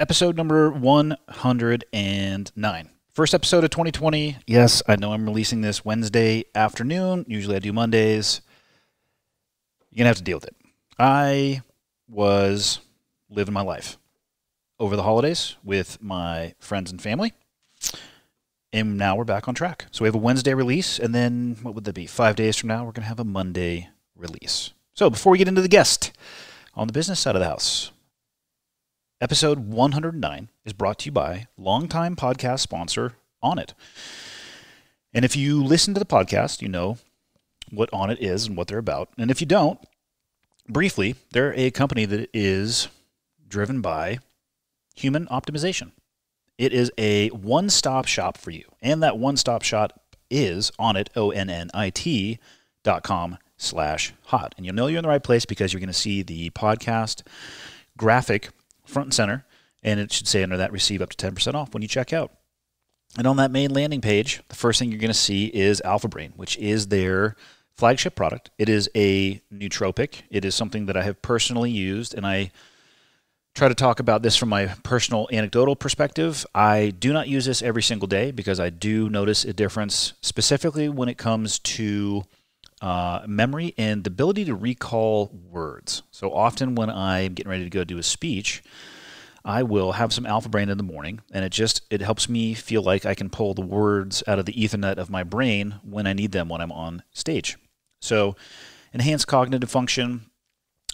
episode number 109. First episode of 2020. Yes, I know I'm releasing this Wednesday afternoon. Usually I do Mondays. You're going to have to deal with it. I was living my life over the holidays with my friends and family. And now we're back on track. So we have a Wednesday release, and then what would that be? Five days from now, we're going to have a Monday release. So before we get into the guest on the business side of the house, Episode 109 is brought to you by longtime podcast sponsor Onnit. And if you listen to the podcast, you know what Onnit is and what they're about. And if you don't, briefly, they're a company that is driven by human optimization. It is a one stop shop for you. And that one stop shop is Onnit, O N N I T dot com slash hot. And you'll know you're in the right place because you're going to see the podcast graphic front and center, and it should say under that receive up to 10% off when you check out. And on that main landing page, the first thing you're going to see is Alpha Brain, which is their flagship product. It is a nootropic. It is something that I have personally used, and I try to talk about this from my personal anecdotal perspective. I do not use this every single day because I do notice a difference, specifically when it comes to uh, memory and the ability to recall words. So often when I'm getting ready to go do a speech, I will have some alpha brain in the morning, and it just it helps me feel like I can pull the words out of the Ethernet of my brain when I need them when I'm on stage. So, enhanced cognitive function.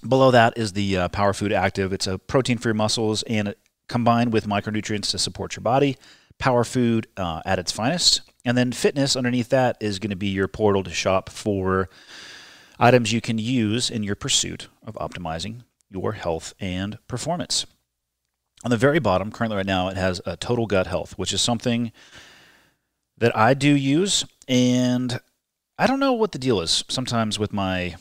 Below that is the uh, Power Food Active. It's a protein for your muscles and combined with micronutrients to support your body. Power Food uh, at its finest. And then fitness underneath that is going to be your portal to shop for items you can use in your pursuit of optimizing your health and performance. On the very bottom, currently right now, it has a total gut health, which is something that I do use. And I don't know what the deal is sometimes with my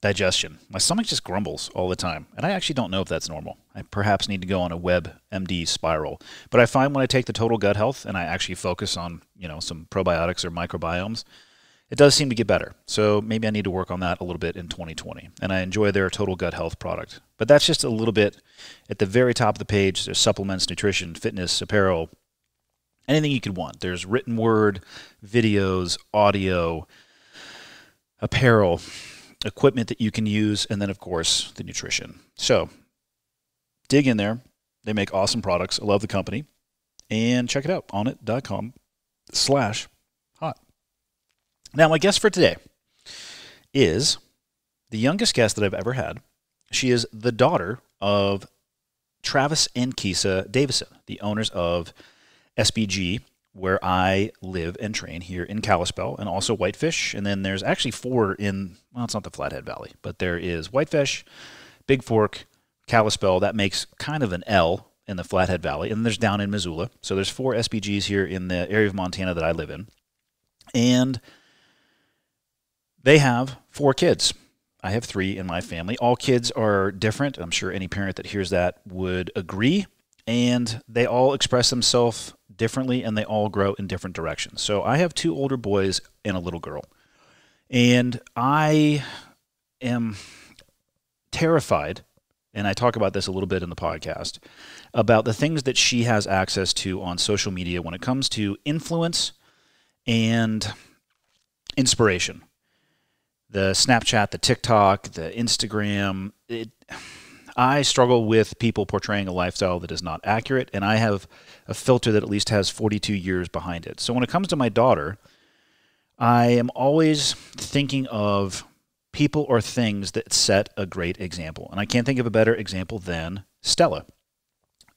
digestion. My stomach just grumbles all the time, and I actually don't know if that's normal. I perhaps need to go on a WebMD spiral. But I find when I take the total gut health and I actually focus on, you know, some probiotics or microbiomes, it does seem to get better. So maybe I need to work on that a little bit in 2020. And I enjoy their total gut health product. But that's just a little bit at the very top of the page. There's supplements, nutrition, fitness, apparel, anything you could want. There's written word, videos, audio, apparel, equipment that you can use, and then, of course, the nutrition. So dig in there. They make awesome products. I love the company. And check it out, onnit.com slash hot. Now, my guest for today is the youngest guest that I've ever had. She is the daughter of Travis and Kisa Davison, the owners of SBG where I live and train here in Kalispell and also Whitefish. And then there's actually four in, well, it's not the Flathead Valley, but there is Whitefish, Bigfork, Kalispell. That makes kind of an L in the Flathead Valley. And then there's down in Missoula. So there's four SBGs here in the area of Montana that I live in. And they have four kids. I have three in my family. All kids are different. I'm sure any parent that hears that would agree. And they all express themselves differently and they all grow in different directions. So I have two older boys and a little girl. And I am terrified, and I talk about this a little bit in the podcast, about the things that she has access to on social media when it comes to influence and inspiration. The Snapchat, the TikTok, the Instagram, it I struggle with people portraying a lifestyle that is not accurate, and I have a filter that at least has 42 years behind it. So when it comes to my daughter, I am always thinking of people or things that set a great example. And I can't think of a better example than Stella.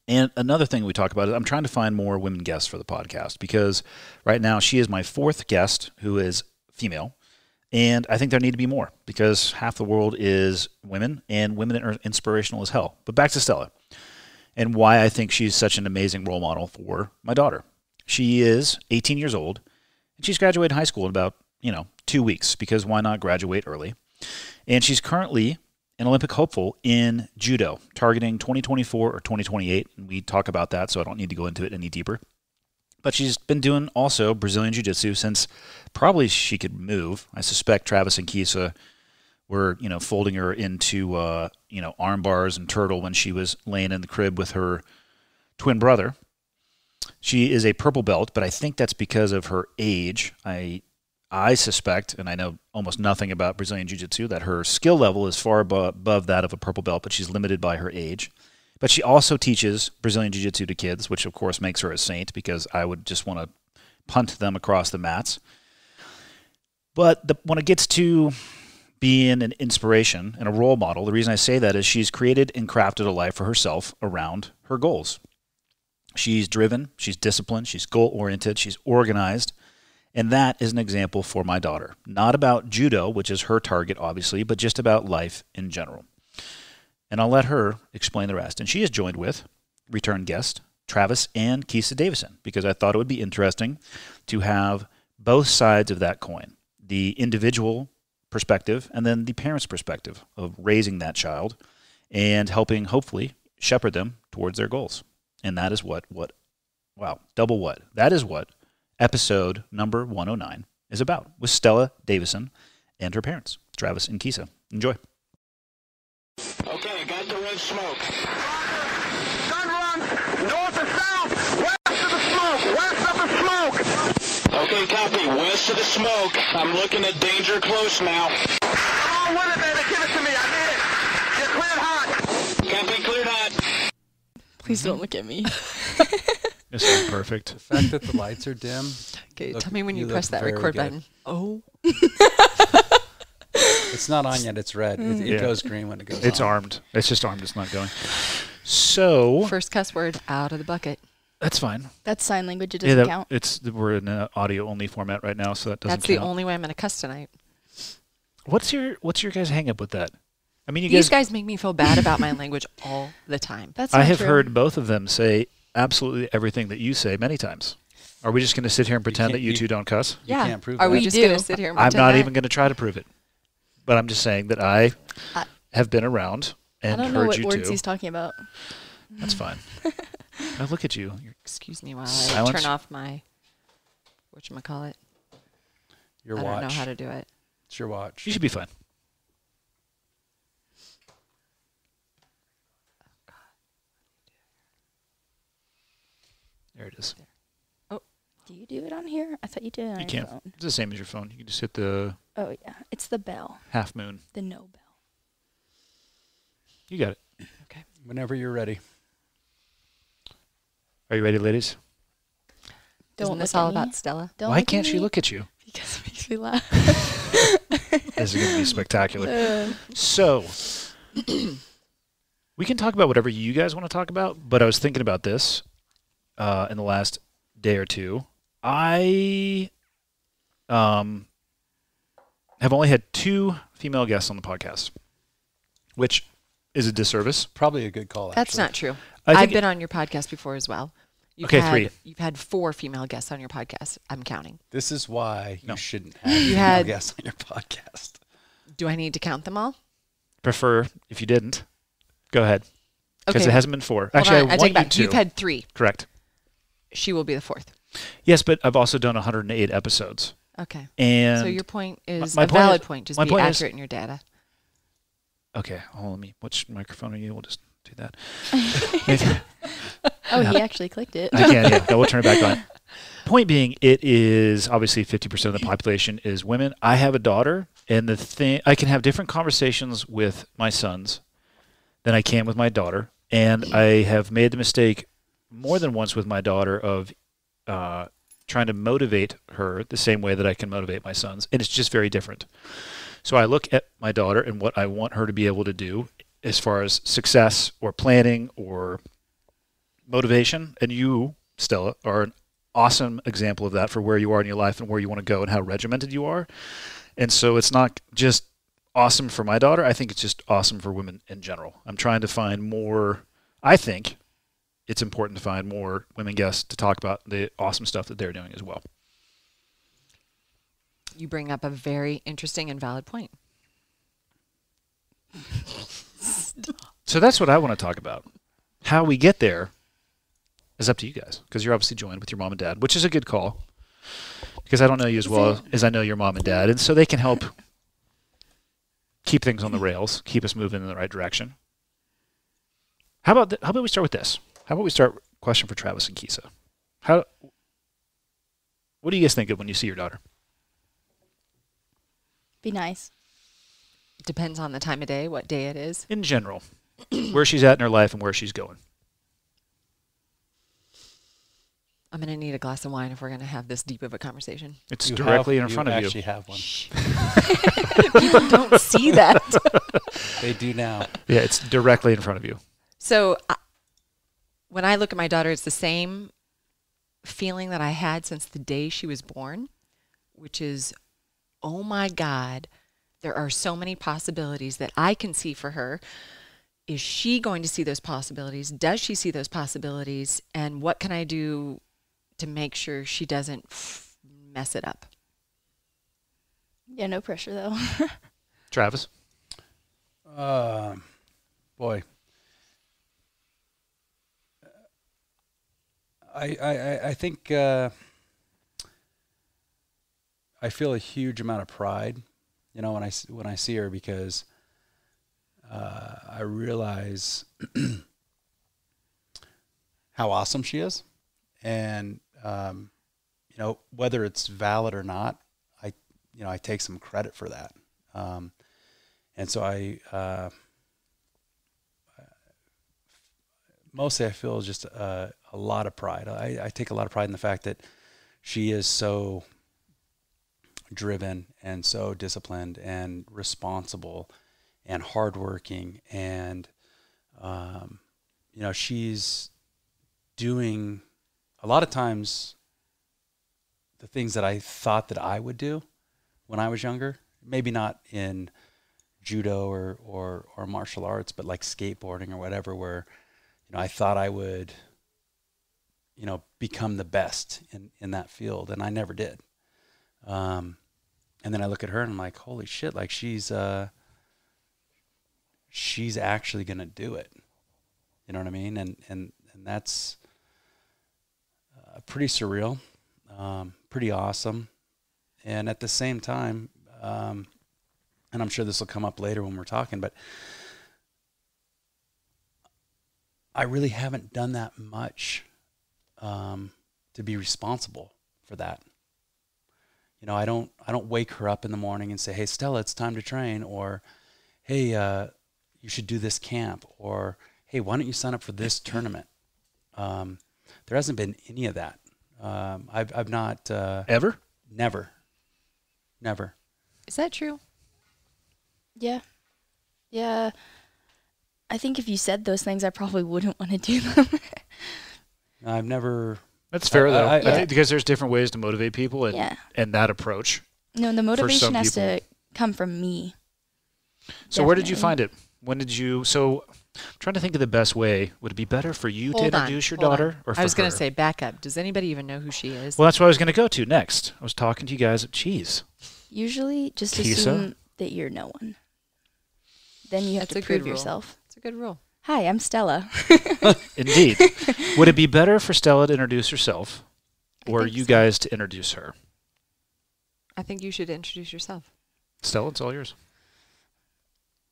And another thing we talk about is I'm trying to find more women guests for the podcast because right now she is my fourth guest who is female. And I think there need to be more because half the world is women and women are inspirational as hell. But back to Stella and why I think she's such an amazing role model for my daughter. She is 18 years old and she's graduated high school in about, you know, two weeks because why not graduate early? And she's currently an Olympic hopeful in judo, targeting 2024 or 2028. And we talk about that, so I don't need to go into it any deeper. But she's been doing also Brazilian Jiu Jitsu since probably she could move. I suspect Travis and Kisa were, you know, folding her into, uh, you know, arm bars and turtle when she was laying in the crib with her twin brother. She is a purple belt, but I think that's because of her age. I I suspect, and I know almost nothing about Brazilian Jiu Jitsu, that her skill level is far above that of a purple belt, but she's limited by her age. But she also teaches Brazilian Jiu Jitsu to kids, which of course makes her a saint because I would just want to punt them across the mats. But the, when it gets to being an inspiration and a role model, the reason I say that is she's created and crafted a life for herself around her goals. She's driven, she's disciplined, she's goal oriented, she's organized. And that is an example for my daughter. Not about judo, which is her target, obviously, but just about life in general. And I'll let her explain the rest. And she is joined with return guest Travis and Kisa Davison because I thought it would be interesting to have both sides of that coin the individual perspective and then the parent's perspective of raising that child and helping, hopefully, shepherd them towards their goals. And that is what, what, wow, double what? That is what episode number 109 is about with Stella Davison and her parents, Travis and Kisa. Enjoy. Okay, smoke. Gun run, north and south, west of the smoke, west of the smoke. Okay, copy, west of the smoke. I'm looking at danger close now. Come on with it, baby, give it to me, I need it. You're cleared hot. Copy, cleared hot. Please don't look at me. This is perfect. The fact that the lights are dim. Okay, Look- tell me when you, you press that record good. button. Oh, It's not on yet. It's red. It, it Yeah. goes green when it goes It's on. armed. It's just armed. It's not going. So first cuss word out of the bucket. that's fine. That's sign language. It doesn't that, count. it's we're in an audio only format right now, so that doesn't That's the only way I'm going to cuss tonight. What's your What's your guys' hang up with that? I mean, you These guys. guys make me feel bad about my language all the time. That's I have true. heard both of them say absolutely everything that you say many times. Are we just going to sit here and pretend can't- that you you- two don't cuss? You yeah. can't prove Are we just going to sit here and I'm not that? even going to try to prove it, but I'm just saying that I I- have been around and I and don't know heard what you words two. he's talking about. That's fine. now look at you. You're, Excuse me while I Silence. turn off my whatchamacallit. Your I watch. I don't know how to do it. It's your watch. you should be fine. Oh, there it is. Do you do it on here? I thought you did it on You your can't. phone. It's the same as your phone. You can just hit the Oh yeah, it's the bell, half moon. the no bell. You got it. Okay. Whenever you're ready. Are you ready, ladies? Don't Isn't this look at all me. about Stella? Don't Why look at can't she me, look at you? Because it makes me laugh. This is going to be spectacular. Uh, So, we can talk about whatever you guys want to talk about, but I was thinking about this uh, in the last day or two. I um, have only had two female guests on the podcast, which is a disservice. Probably a good call. That's actually. not true. I I've been on your podcast before as well. You've Okay, had, three. You've had four female guests on your podcast. I'm counting. This is why you shouldn't have You female had- guests on your podcast. Do I need to count them all? prefer if you didn't. Go ahead, because Okay. it hasn't been four. Hold Actually, on, I, I want take you back. to. You've had three. Correct. She will be the fourth. Yes, but I've also done 108 episodes, Okay. and so your point is my a point valid is- point. Just my be point is- accurate in your data. okay, hold on, let me. Which microphone are you? We'll just do that. oh, he actually clicked it. I can, yeah. No, we'll turn it back on. Point being, it is obviously 50% of the population is women. I have a daughter, and the thing I can have different conversations with my sons than I can with my daughter, and I have made the mistake more than once with my daughter of uh, trying to motivate her the same way that I can motivate my sons, and it's just very different. So I look at my daughter and what I want her to be able to do as far as success or planning or motivation, and you, Stella, are an awesome example of that for where you are in your life and where you want to go and how regimented you are. And so it's not just awesome for my daughter. I think it's just awesome for women in general. I'm trying to find more. I think it's important to find more women guests to talk about the awesome stuff that they're doing as well. You bring up a very interesting and valid point. So that's what I want to talk about. How we get there is up to you guys because you're obviously joined with your mom and dad, which is a good call because I don't know you as well as I know your mom and dad, and so they can help keep things on the rails, keep us moving in the right direction. How about th- how about we start with this? How about we start question for Travis and Kisa. How? What do you guys think of when you see your daughter? Be nice. Depends on the time of day, what day it is. in general, where she's at in her life and where she's going. I'm going to need a glass of wine if we're going to have this deep of a conversation. It's You directly have- in front of you. actually have one. People don't see that. They do now. Yeah, it's directly in front of you. So I, when I look at my daughter, it's the same feeling that I had since the day she was born, which is, oh my God, there are so many possibilities that I can see for her. Is she going to see those possibilities? Does she see those possibilities? And what can I do to make sure she doesn't f- mess it up? Yeah, no pressure though. Travis, Uh, boy. I, I, I- think uh, I feel a huge amount of pride, you know, when I, when I see her because uh, I realize how awesome she is. And, um, you know, whether it's valid or not, I, you know, I take some credit for that. Um, and so I, uh, mostly I feel just uh, a lot of pride. I, I take a lot of pride in the fact that she is so driven and so disciplined and responsible and hardworking and um, you know she's doing a lot of times the things that I thought that I would do when I was younger. Maybe not in judo or, or, or martial arts, but like skateboarding or whatever, where, you know, I thought I would, you know, become the best in, in that field. And I never did. Um, and then I look at her and I'm like, holy shit, like she's, uh, she's actually going to do it. You know what I mean? And, and, and that's uh, pretty surreal, um, pretty awesome. And at the same time, um, and I'm sure this will come up later when we're talking, but I really haven't done that much um, to be responsible for that. You know, I don't I don't wake her up in the morning and say, "Hey, Stella, it's time to train," or "Hey, uh, you should do this camp," or "Hey, why don't you sign up for this tournament?" Um, there hasn't been any of that. Um, I've I've not uh, ever? never, never. Is that true? yeah. Yeah. I think if you said those things, I probably wouldn't want to do them. I've never. That's fair I- though. I- I, Yeah. think because there's different ways to motivate people, and yeah. and that approach. No, the motivation has people. to come from me. So where did you find it? When did you? So, I'm trying to think of the best way. Would it be better for you Hold to on, introduce your hold on. daughter, or for I was going to say back up. Does anybody even know who she is? Well, that's what I was going to go to next. I was talking to you guys. Jeez, Usually, just Kisa? assume that you're no one. Then you have That's to good prove yourself. It's a good rule. Hi, I'm Stella. indeed. Would it be better for Stella to introduce herself, or you so. guys to introduce her? I think you should introduce yourself. Stella, it's all yours.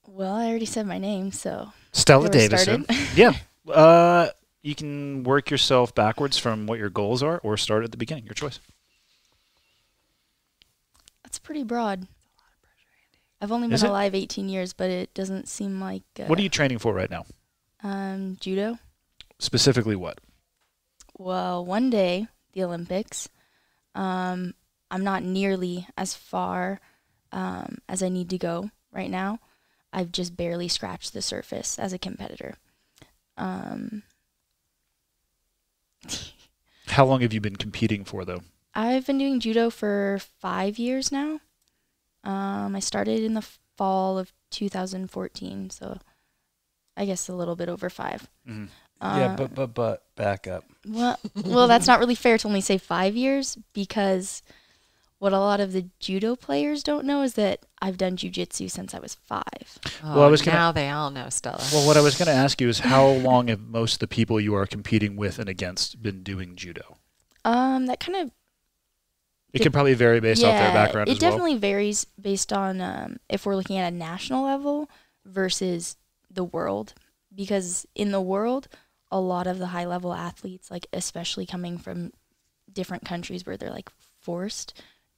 well, I already said my name, so Stella Davison. yeah. Uh, you can work yourself backwards from what your goals are, or start at the beginning. Your choice. that's pretty broad. I've only been alive 18 years, but it doesn't seem like. Uh, What are you training for right now? Um, judo. Specifically, what? Well, one day the Olympics. Um, I'm not nearly as far um, as I need to go right now. I've just barely scratched the surface as a competitor. Um, How long have you been competing for, though? I've been doing judo for five years now. Um, I started in the fall of 2014, so I guess a little bit over five. Mhm. yeah, Uh, but but but back up. Well, well, that's not really fair to only say five years because what a lot of the judo players don't know is that I've done jujitsu since I was five. Well, I was gonna- now they all know Stella. Well, what I was going to ask you is how long have most of the people you are competing with and against been doing judo? Um, that kind of It can probably vary based off their background it as well. definitely varies based on um, if we're looking at a national level versus the world. Because in the world, a lot of the high level athletes, like especially coming from different countries where they're like forced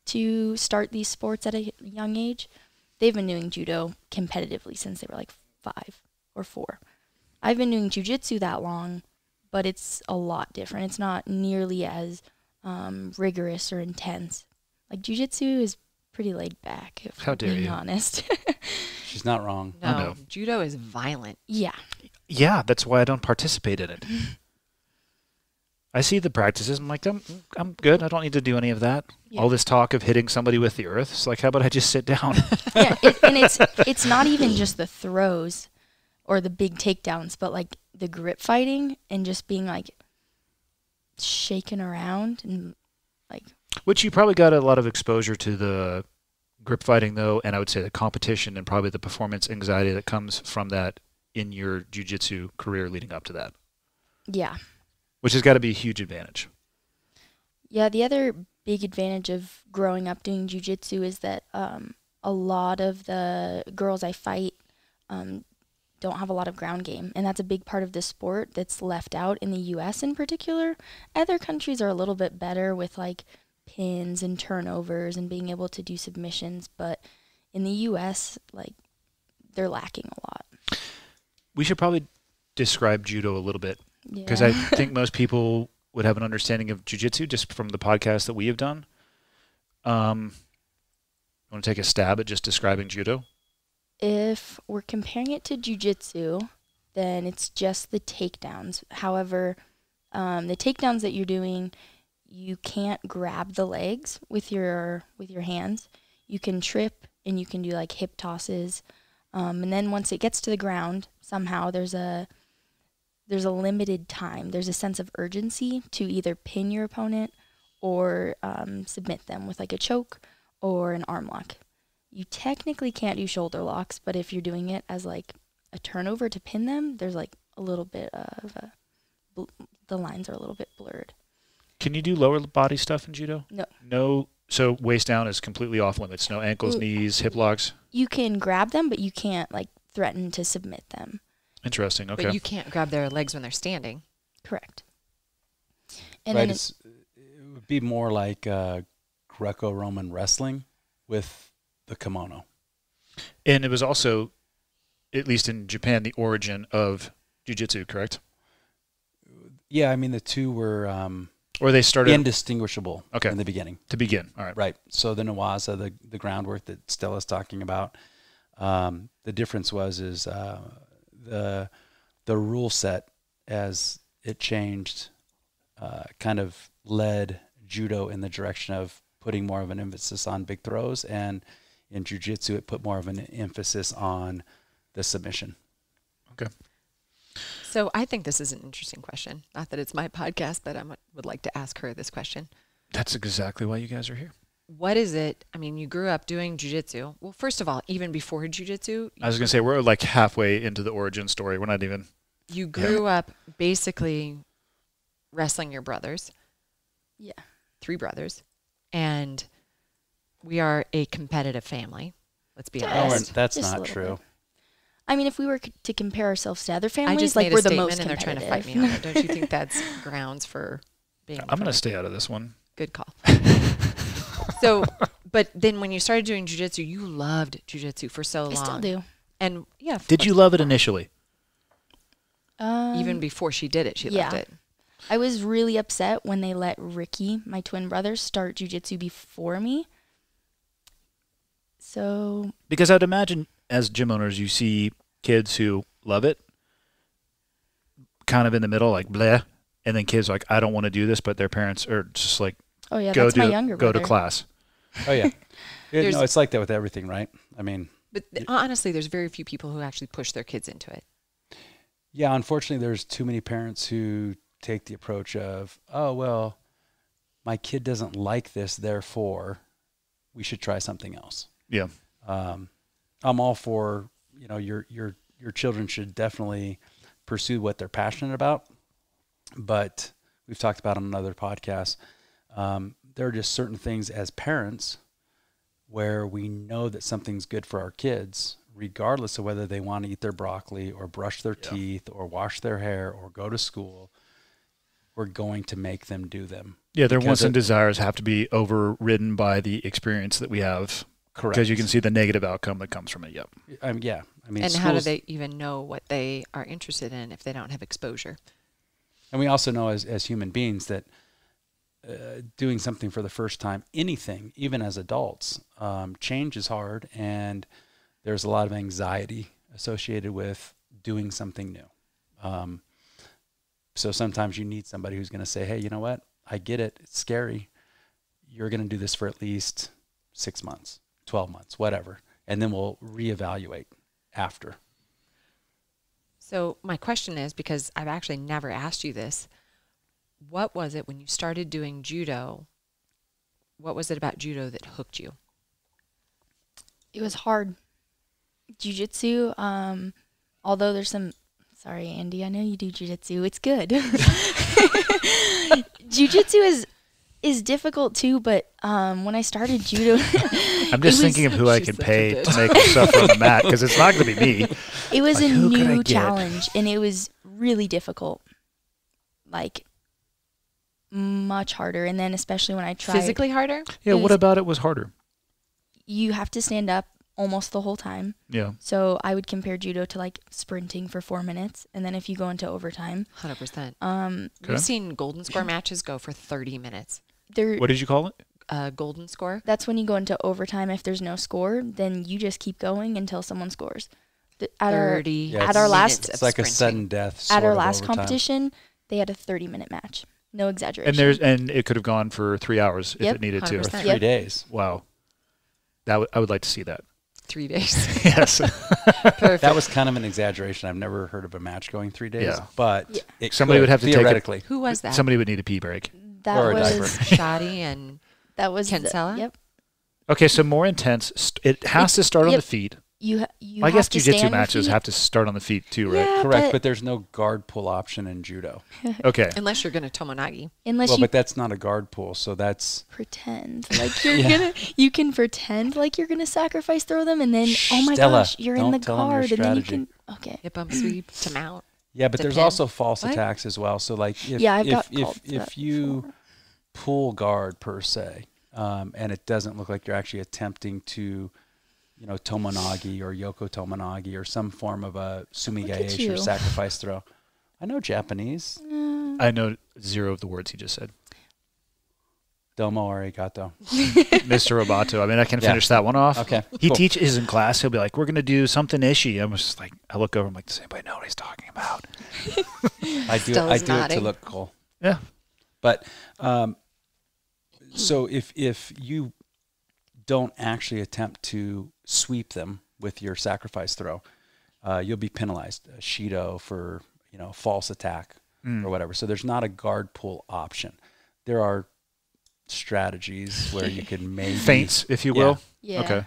to start these sports at a young age, they've been doing judo competitively since they were like five or four. I've been doing jujitsu that long, but it's a lot different. It's not nearly as um, rigorous or intense. Like jujitsu is pretty laid back. If How dare being you. honest. She's not wrong. No, I know. judo is violent. yeah. Yeah, that's why I don't participate in it. I see the practices. I'm like, I'm, I'm good. I don't need to do any of that. Yeah. All this talk of hitting somebody with the earth. It's like, how about I just sit down? yeah, it, and it's it's not even just the throws or the big takedowns, but like the grip fighting and just being like shaken around and like Which you probably got a lot of exposure to the grip fighting, though, and I would say the competition and probably the performance anxiety that comes from that in your jujitsu career leading up to that, yeah. which has got to be a huge advantage. Yeah, the other big advantage of growing up doing jujitsu is that um, a lot of the girls I fight um, don't have a lot of ground game, and that's a big part of the sport that's left out in the U.S. in particular. Other countries are a little bit better with like pins and turnovers and being able to do submissions, but in the U.S., like they're lacking a lot. We should probably describe judo a little bit Yeah. because I think most people would have an understanding of jujitsu just from the podcast that we have done. Um, want to take a stab at just describing judo? if we're comparing it to jujitsu, then it's just the takedowns. However, um, the takedowns that you're doing, you can't grab the legs with your with your hands. You can trip and you can do like hip tosses, um, and then once it gets to the ground, somehow there's a there's a limited time. There's a sense of urgency to either pin your opponent or um, submit them with like a choke or an arm lock you technically can't do shoulder locks, but if you're doing it as like a turnover to pin them, there's like a little bit of a, the lines are a little bit blurred. Can you do lower body stuff in judo? No. No. So waist down is completely off limits. No ankles, Mm. knees, hip locks. You can grab them, but you can't like threaten to submit them. Interesting. Okay. But you can't grab their legs when they're standing. Correct. And right. it, It's, it would be more like uh, Greco-Roman wrestling with the kimono. and it was also, at least in Japan, the origin of jujitsu, correct? Yeah, I mean the two were um, Or they started indistinguishable Okay. in the beginning. to begin. All right. Right. So the Newaza, the the groundwork that Stella's talking about, um, the difference was is uh, the the rule set as it changed, uh, kind of led judo in the direction of putting more of an emphasis on big throws, and in jujitsu it put more of an emphasis on the submission. So I think this is an interesting question. Not that it's my podcast, but I would like to ask her this question. That's exactly why you guys are here. What is it? I mean, you grew up doing jujitsu. Well, first of all, even before jujitsu, I was going to say, we're like halfway into the origin story. We're not even. you grew up basically wrestling your brothers, yeah. three brothers, and we are a competitive family. Let's be Yeah. Oh, honest. and that's Just not true. bit. I mean, if we were c- to compare ourselves to other I families, just like made we're a the statement, most and they're trying to fight me on it. Don't you think that's grounds for being? I'm going to stay out of this one. Good call. so, but then when you started doing jujitsu, you loved jujitsu for so long. I still do. And yeah, of Did you love it initially? Um, Even before she did it, she loved it. I was really upset when they let Ricky, my twin brother, start jujitsu before me. So Because I'd imagine as gym owners, you see kids who love it, kind of in the middle, like bleh, and then kids like, I don't want to do this, but their parents are just like, Oh yeah, go that's do my younger go brother. to class. Oh yeah. yeah There's- no, it's like that with everything, right? I mean, But th- honestly, there's very few people who actually push their kids into it. Yeah, unfortunately, there's too many parents who take the approach of, oh, well, my kid doesn't like this, therefore we should try something else. Yeah. Um, I'm all for, you know, your, your, your children should definitely pursue what they're passionate about. But we've talked about on another podcast. Um, there are just certain things as parents where we know that something's good for our kids regardless of whether they want to eat their broccoli or brush their Yeah. teeth or wash their hair or go to school, we're going to make them do them. Yeah, their wants and desires have to be overridden by the experience that we have. Correct. Because you can see the negative outcome that comes from it. Yep. Um, yeah. I mean, and how do they even know what they are interested in if they don't have exposure? And we also know as, as human beings that uh, doing something for the first time, anything, even as adults, um, change is hard. And there's a lot of anxiety associated with doing something new. Um, so sometimes you need somebody who's going to say, hey, you know what? I get it. It's scary. You're going to do this for at least six months, 12 months, whatever. And then we'll reevaluate after. So my question is because I've actually never asked you this. What was it when you started doing judo? What was it about judo that hooked you? It was hard. Jiu-jitsu, um, although there's some sorry, Andy, I know you do jiu-jitsu. It's good. jiu-jitsu is is difficult too, but um, when I started judo, I'm just was- thinking of who I She's can pay to make them suffer on the mat because it's not going to be me. it was Like, a who could I new challenge and it was really difficult. Like much harder and then especially when I tried Physically harder? Yeah, It what was- about it was harder? you have to stand up almost the whole time. Yeah. So I would compare judo to like sprinting for 4 minutes and then if you go into overtime, 100%. um Okay. We've seen golden score matches go for 30 minutes. There What did you call it? Uh, golden score? that's when you go into overtime if there's no score, then you just keep going until someone scores. The, at our 30 Yeah, at our last- It's like a sudden death. Sort at our of last overtime. competition, they had a 30 minute match. No exaggeration. And there's and it could have gone for three hours if Yep, it needed to. 100%. Or three Yep. days. Wow. That w- I would like to see that. Three days. yes. Perfect. That was kind of an exaggeration. I've never heard of a match going three days, Yeah. but Yeah. it Somebody could, would have to take a- theoretically. Who was that? Somebody would need a pee break. That or a was diaper. Shoddy and that was the- Kinsella? yep. Okay, so more intense. It has to start on the feet. You ha- you I have guess to jujitsu stay on your matches have to start on the feet too, right? Yeah, Correct, but, but there's no guard pull option in judo. Okay. unless you're going to tomoe nage. unless well, you but that's not a guard pull, so that's pretend like you're Yeah. gonna you can pretend like you're gonna sacrifice throw them and then Shh, oh my Stella, gosh you're in the tell 'em guard and then you can okay Hip bump sweep to mount. Yeah. But To there's also false What? attacks as well. So like if yeah I've if got if, if you before. pull guard per se, um, and it doesn't look like you're actually attempting to, you know, tomoe nage or yoko tomoe nage or some form of a Look sumigaeshi or sacrifice throw. I know Japanese. Uh, I know zero of the words he just said. Domo arigato. Mr. Roboto. I mean, I can Yeah. finish that one off. Okay, He cool. teaches in class. He'll be like, "We're gonna do something ishy." I'm just like, I look over. I'm like, "Does anybody know what he's talking about?" I do. I Stella's do it to nodding. look cool. Yeah. But um, so if if you don't actually attempt to sweep them with your sacrifice throw, uh, you'll be penalized. A Shido for you know false attack Mm. or whatever. So there's not a guard pull option. There are strategies where you can maybe Feints, if you will. yeah Okay.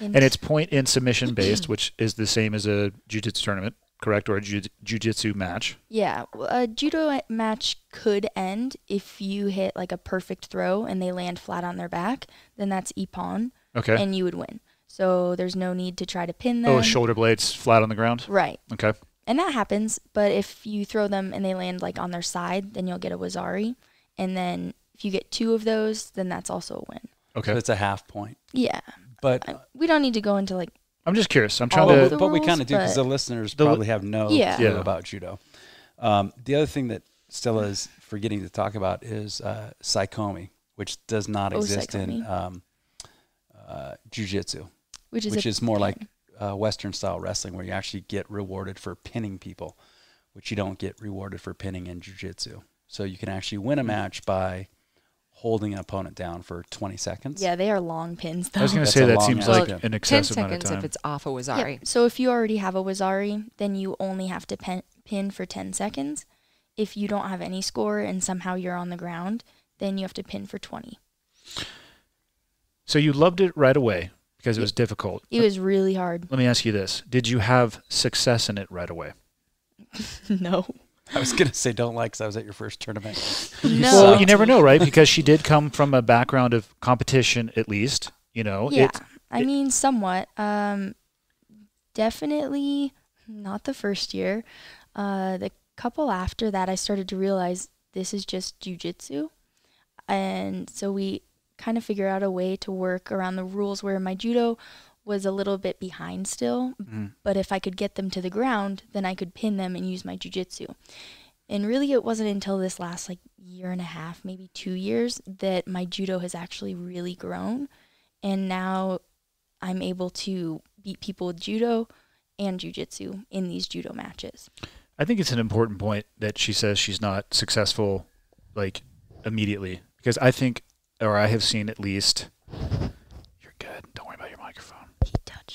And it's point and submission based, which is the same as a jiu-jitsu tournament, correct, or a jiu- jiu-jitsu match. Yeah, a judo match could end if you hit like a perfect throw and they land flat on their back. Then that's ippon, Okay. and you would win. So there's no need to try to pin oh, them. oh, shoulder blades flat on the ground. Right, Okay. and that happens. But if you throw them and they land like on their side, then you'll get a wazari. And then if you get two of those, then that's also a win. Okay. So it's a half point. Yeah, But I- we don't need to go into like I'm just curious. I'm trying All to. of the but we kind of do because the listeners The probably have no Yeah. clue Yeah. about judo. Um, the other thing that Stella is forgetting to talk about is uh, saikomi, which does not Oh, exist in saikomi. um, uh, jujitsu, which is which is more like uh, Western style wrestling, where you actually get rewarded for pinning people, which you don't get rewarded for pinning in jujitsu. So you can actually win a match by holding an opponent down for 20 seconds. yeah, they are long pins though. I was going to say that seems ass like pin. an 10 excessive amount of seconds time. if it's off a Yep. wazari. So if you already have a wazari, then you only have to pen, pin for 10 seconds. If you don't have any score and somehow you're on the ground, then you have to pin for 20. So you loved it right away because it was difficult. It was really hard. Let me ask you this: Did you have success in it right away? no. I was going to say don't like because I was at your first tournament. No. Well, you never know, right? Because she did come from a background of competition, at least. You know, Yeah. It, I it- mean, somewhat. Um, definitely not the first year. Uh, the couple after that, I started to realize this is just jujitsu. And so we kind of figure out a way to work around the rules where my judo was a little bit behind still. Mhm. But if I could get them to the ground, then I could pin them and use my jujitsu. And really, it wasn't until this last like year and a half, maybe two years, that my judo has actually really grown. And now I'm able to beat people with judo and jujitsu in these judo matches. I think it's an important point that she says she's not successful like immediately because I think or I have seen at least you're good. Don't worry about your microphone.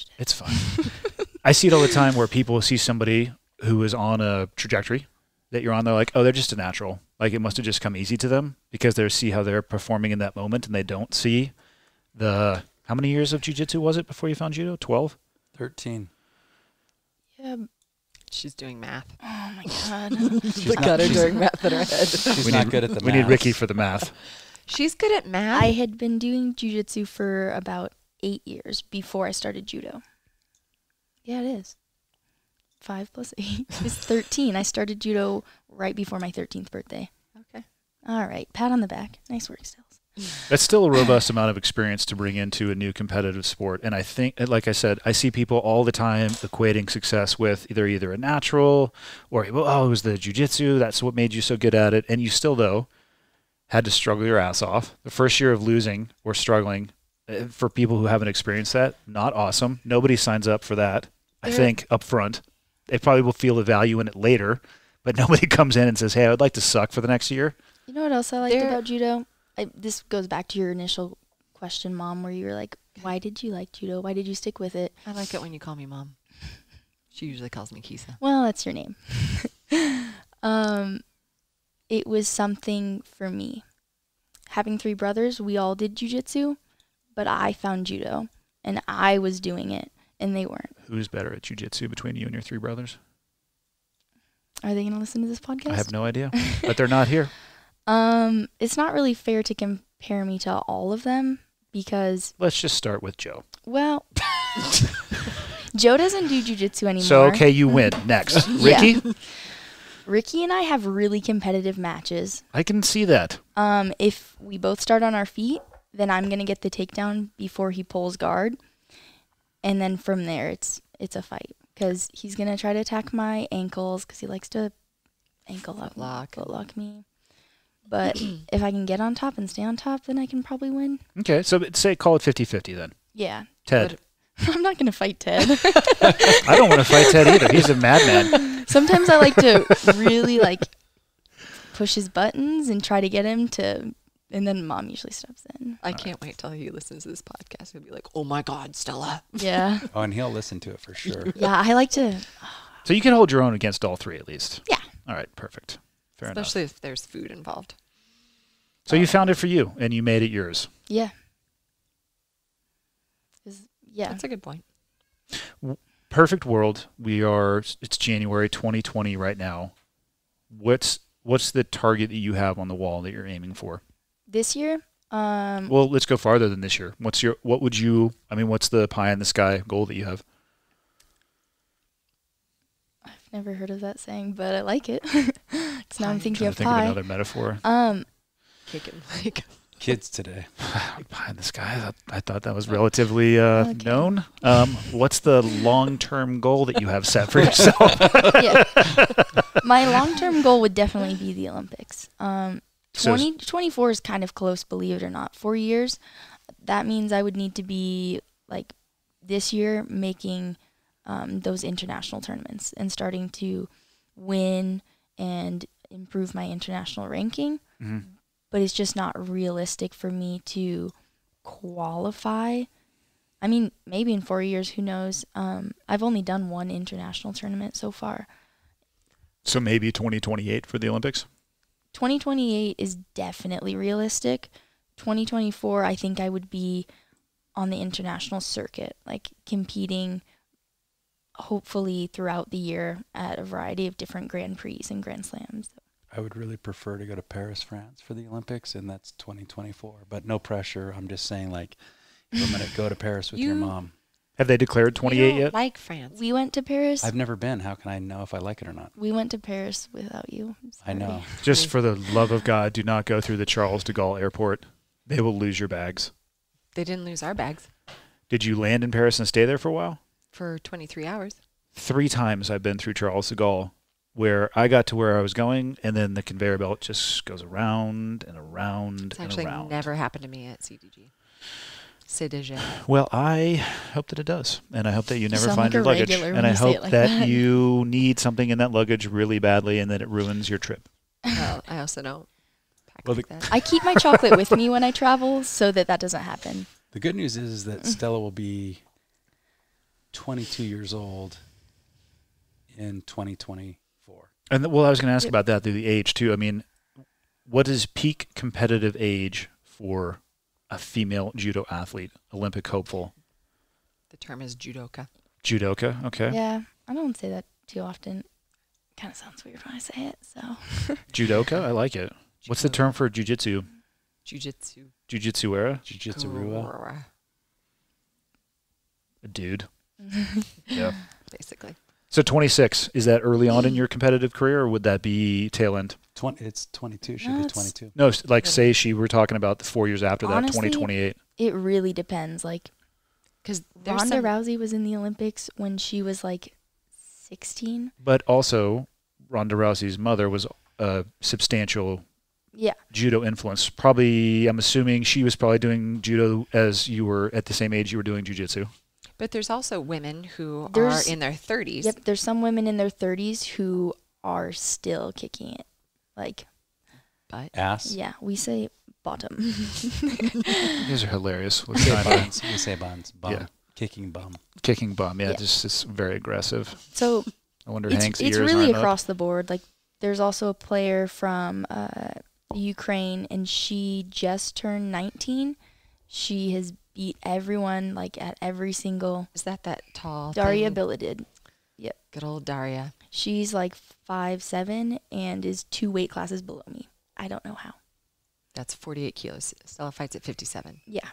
He it. It's fine. I see it all the time where people see somebody who is on a trajectory that you're on. They're like, oh, they're just a natural. Like it must have just come easy to them because they see how they're performing in that moment and they don't see the. How many years of jujitsu was it before you found judo? 12? 13. Yeah. She's doing math. Oh my god. Look at her doing math in her head. She's we not need, good at the We need. Ricky for the math. She's good at math. I had been doing jujitsu for about eight years before I started judo. Yeah, it is. Five plus eight is 13. I started judo right before my 13th birthday. okay. All right. Pat on the back. Nice work, Stills. That's still a robust amount of experience to bring into a new competitive sport. And I think, like I said, I see people all the time equating success with either either a natural or well, oh, it was the jujitsu. That's what made you so good at it. And you still though had to struggle your ass off. The first year of losing or struggling for people who haven't experienced that, not awesome. Nobody signs up for that. I There- think up front, they probably will feel the value in it later. But nobody comes in and says, "Hey, I'd like to suck for the next year." You know what else I liked There- about judo? I, this goes back to your initial question, Mom, where you were like, why did you like judo? Why did you stick with it? I like it when you call me mom. She usually calls me Kisa. Well, that's your name. um, it was something for me. Having three brothers, we all did jujitsu, but I found judo and I was doing it and they weren't. Who's better at jujitsu between you and your three brothers? Are they going to listen to this podcast? I have no idea, but they're not here. Um, it's not really fair to compare me to all of them because, Let's just start with Joe. well, Joe doesn't do jujitsu anymore. So, okay, you win. Next. Yeah. Ricky, Ricky and I have really competitive matches. I can see that. Um, if we both start on our feet, then I'm gonna get the takedown before he pulls guard, and then from there it's it's a fight because he's gonna try to attack my ankles because he likes to ankle lock, Footlock. foot lock me. But if I can get on top and stay on top, then I can probably win. Okay, so say call it 50-50 then. Yeah, Ted. I'm not gonna fight Ted. I don't want to fight Ted either. He's a madman. Sometimes I like to really like push his buttons and try to get him to, and then mom usually steps in. I can't wait till he listens to this podcast. He'll be like, "Oh my God, Stella!" Yeah, Oh, and he'll listen to it for sure. yeah. I like to. So you can hold your own against all three at least. Yeah. All right, perfect. Fair enough. Especially if there's food involved. enough. So you uh, found it for you and you made it yours. Yeah. 'Cause- Yeah. That's a good point. Perfect world. We are it's January 2020 right now. What's what's the target that you have on the wall that you're aiming for? This year, um, Well, let's go farther than this year. What's your what would you I mean, what's the pie in the sky goal that you have? I've never heard of that saying, but I like it. 'Cause now I'm thinking of to think pie. of another metaphor. Um, Kicking like Kids today. pie in the sky. I thought, I thought that was relatively uh, Okay. known. Um, what's the long-term goal that you have set for yourself? yeah. My long-term goal would definitely be the Olympics. Um, So- 2024 is kind of close, believe it or not. Four years. That means I would need to be like this year making um, those international tournaments and starting to win and improve my international ranking. Mhm. But it's just not realistic for me to qualify. I mean, maybe in four years, who knows? Um, I've only done one international tournament so far. So maybe 2028 for the Olympics. 2028 is definitely realistic. 2024, I think I would be on the international circuit, like competing hopefully throughout the year at a variety of different Grand Prix and Grand Slams. I would really prefer to go to Paris, France for the Olympics, and that's 2024. But no pressure. I'm just saying, like, if I'm going to go to Paris with your mom, Have they declared You 28 don't yet? Like France. We went to Paris. I've never been. How can I know if I like it or not? we went to Paris without you. I'm know. Just for the love of God, do not go through the Charles de Gaulle airport. They will lose your bags. They didn't lose our bags Did you land in Paris and stay there for a while? for 23 hours. Three times I've been through Charles de Gaulle where I got to where I was going and then the conveyor belt just goes around and around It's and actually around. never happened to me at CDG. CDG. Well, I hope that it does, and I hope that you never sound find like your luggage, and I hope like that, that. you need something in that luggage really badly, and that it ruins your trip. well, I also don't pack Well, like the- that. I keep my chocolate with me when I travel so that that doesn't happen. The good news is, is that mm. Stella will be 22 years old in 2024. And th- well, I was going to ask about that through the age too. I mean, what is peak competitive age for a female judo athlete, Olympic hopeful, the term is judoka. judoka? Okay, Yeah, I don't say that too often. Kind of sounds weird when I say it. So judoka. I like it. What's the term for jujitsu? Jujitsu. Jujitsu era? Jiu-Jitsu Rua. A dude. yeah. Basically. So 26 is that early on in mm. your competitive career, or would that be tail end? 20, it's 22. Should No, be 22. No, like say she were talking about the four years after that, Honestly, 2028. it really depends. Like Because there's Ronda some, Rousey was in the Olympics when she was like 16. But also, Ronda Rousey's mother was a substantial Yeah, judo influence. Probably, I'm assuming she was probably doing judo as you were at the same age you were doing jujitsu. But there's also women who There's- are in their 30s. yep. There's some women in their 30s who are still kicking it. Like But Ass. yeah, we say bottom. These are hilarious with We say buns. We say buns. Bum. Yeah. Kicking bum. kicking bum. Yeah, Yeah. just it's very aggressive. so I wonder it's, Hank's it's ears really aren't up. across the board. Like there's also a player from uh, Ukraine, and she just turned 19. She has beat everyone like at every single is that that tall Daria thing? Yep. Good old Daria. She's like five seven and is two weight classes below me. I don't know how. That's 48 kilos. Stella fights at 57. Yeah.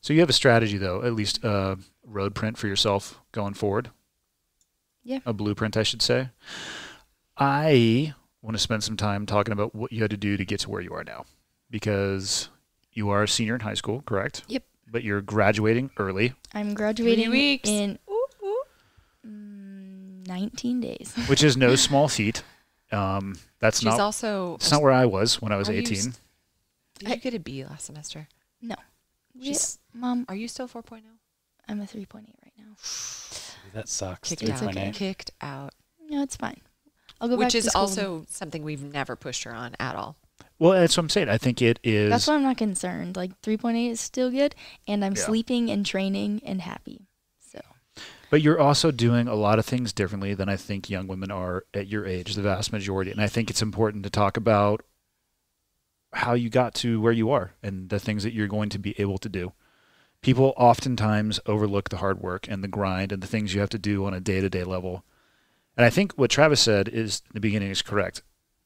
So you have a strategy, though, at least a road print for yourself going forward. Yeah. A blueprint, I should say. I want to spend some time talking about what you had to do to get to where you are now, because you are a senior in high school, correct? Yep. But you're graduating early, I'm graduating weeks. in mm, 19 days. which is no small feat. Um, that's She's not. also. That's not where I was when I was Are you 18. s- Did you get a B last semester? No. We- She's, Mom, are you still oh? 4.0? I'm a 3.8 right now. That sucks. Kicked It's out. okay. Kicked out. No, it's fine. I'll go back Which to is school. also something we've never pushed her on at all. Well, that's what I'm saying. I think it is. That's why I'm not concerned. Like 3.8 is still good, and I'm Yeah. sleeping and training and happy. So But you're also doing a lot of things differently than I think young women are at your age, the vast majority. And I think it's important to talk about how you got to where you are and the things that you're going to be able to do. People oftentimes overlook the hard work and the grind and the things you have to do on a day to day level. And I think what Travis said is in the beginning is correct.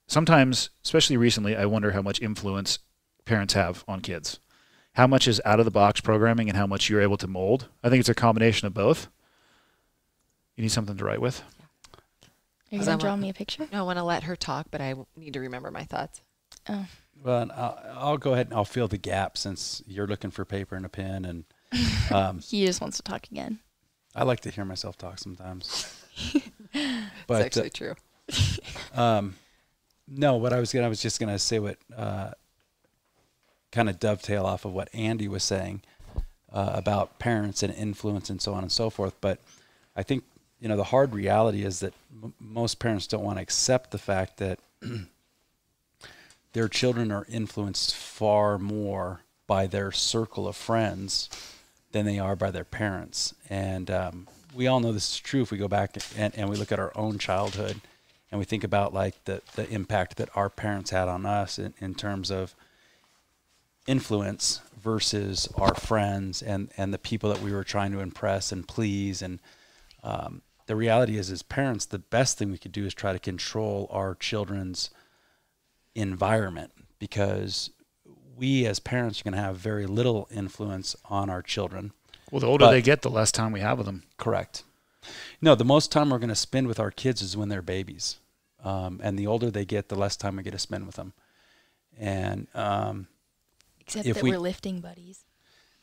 Sometimes, especially recently, I wonder how much influence parents have on kids. How much is out of the box programming and how much you're able to mold. I think it's a combination of both. You need something to write with. are you Is gonna draw me a picture? No, I want to let her talk, but I need to remember my thoughts. Oh, Well, I'll, I'll go ahead and I'll fill the gap since you're looking for paper and a pen, and um, he just wants to talk again. I like to hear myself talk sometimes. It's but actually true. uh, um, no, what I was gonna, I was just gonna say what uh, kind of dovetail off of what Andy was saying uh, about parents and influence and so on and so forth. But I think you know the hard reality is that most parents don't want to accept the fact that their children are influenced far more by their circle of friends than they are by their parents. And um, we all know this is true if we go back and, and we look at our own childhood and we think about like the, the impact that our parents had on us in, in terms of influence versus our friends and, and the people that we were trying to impress and please. And um, the reality is, as parents, the best thing we could do is try to control our children's environment because we as parents are going to have very little influence on our children Well, the older But- they get, the less time we have with them. Correct. No, the most time we're going to spend with our kids is when they're babies, um, and the older they get, the less time we get to spend with them. And um, Except If that we- we, are lifting buddies.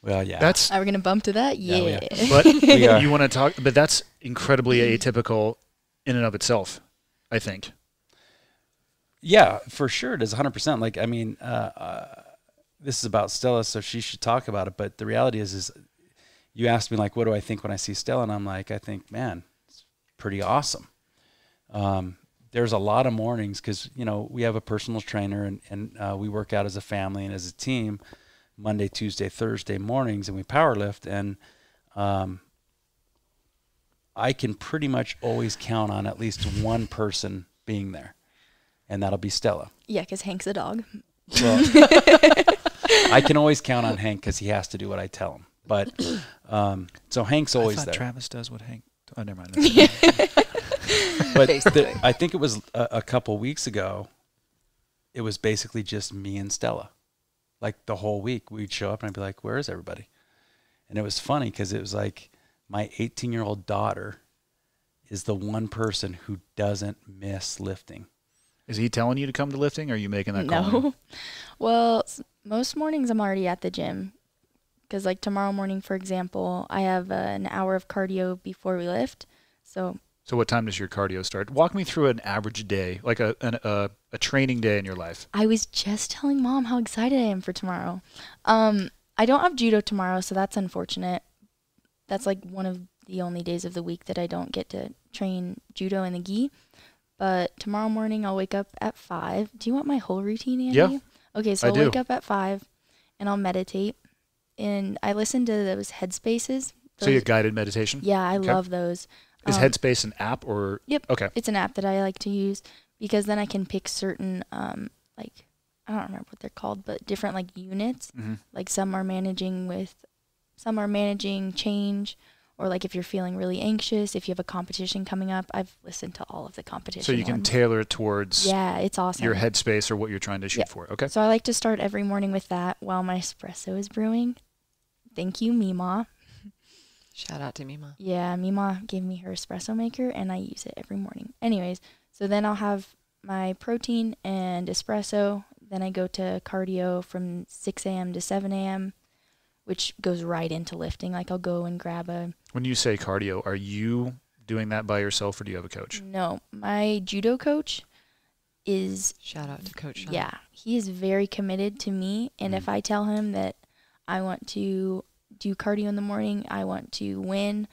well, yeah, That's Are we gonna bump to that? Yeah, Yeah. but you want to talk, but that's incredibly atypical in and of itself. I think. Yeah, for sure. It is 100%. Like, I mean, uh, uh, this is about Stella, so she should talk about it. But the reality is, is you asked me, like, what do I think when I see Stella? And I'm like, I think, man, it's pretty awesome. Um, there's a lot of mornings because, you know, we have a personal trainer and, and uh, we work out as a family and as a team Monday, Tuesday, Thursday mornings, and we power lift. And um, I can pretty much always count on at least one person being there and that'll be Stella. Yeah, because Hank's a dog. Well, I can always count on Hank because he has to do what I tell him. But um, so Hank's always I thought there. Travis does what Hank. Oh, never mind. but Basically. the, I think it was a, a couple weeks ago. It was basically just me and Stella. Like the whole week, we'd show up and I'd be like, "Where is everybody?" And it was funny because it was like my 18 year old daughter is the one person who doesn't miss lifting. Is he telling you to come to lifting, or are you making that call? No. Well, most mornings I'm already at the gym. Because, like, tomorrow morning, for example, I have uh, an hour of cardio before we lift. So, So, what time does your cardio start? Walk me through an average day, like a an, a, a training day in your life. I was just telling mom how excited I am for tomorrow. Um, I don't have judo tomorrow, so that's unfortunate. That's like one of the only days of the week that I don't get to train judo in the gi. But tomorrow morning I'll wake up at five. Do you want my whole routine, Andy? Yeah, Okay, so I I'll do. wake up at five, and I'll meditate, and I listen to those headspaces. So, your Those- guided meditation. yeah, I Okay. love those. Is Um, Headspace an app or? Yep. Okay. It's an app that I like to use because then I can pick certain um like I don't remember what they're called, but different like units. hmm Like some are managing with some are managing change or like if you're feeling really anxious, if you have a competition coming up. I've listened to all of the competition So you can ones. tailor it towards Yeah, it's awesome. your headspace or what you're trying to shoot Yeah. for. Okay. So I like to start every morning with that while my espresso is brewing. Thank you, Mima. Shout out to Mima. Yeah, Mima gave me her espresso maker and I use it every morning. Anyways, so then I'll have my protein and espresso. Then I go to cardio from 6 a.m. to 7 a.m., which goes right into lifting. Like I'll go and grab a. When you say cardio, are you doing that by yourself or do you have a coach? No, my judo coach is Shout out to Coach Sean. Yeah, he is very committed to me. And Mm. if I tell him that I want to do cardio in the morning, I want to win,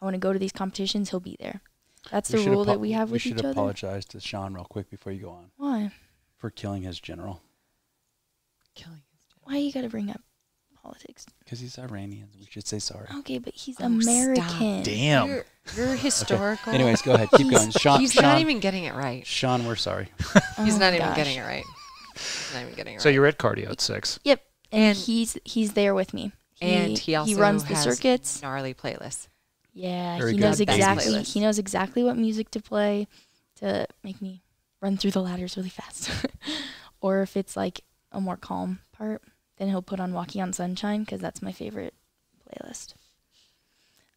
I want to go to these competitions, he'll be there. That's the rule apo- that we have we with each other. We should apologize to Sean real quick before you go on Why? for killing his general Killing his general. Why you got to bring up politics? because he's Iranian. We should say sorry. Okay, but he's Oh, stop. American. Damn. You're, you're historical. Anyways, go ahead. Keep going. Sean, He's Sean, not even getting it right. Sean, we're sorry. He's Oh, not even gosh. getting it right. He's not even getting it So right. you're at cardio at six. Yep. And, And- he's he's there with me. and he also runs the has circuits. gnarly playlists. Yeah, Very he good. knows exactly. playlist. He knows exactly what music to play to make me run through the ladders really fast. or if it's like a more calm part, then he'll put on "Walking on Sunshine" because that's my favorite playlist.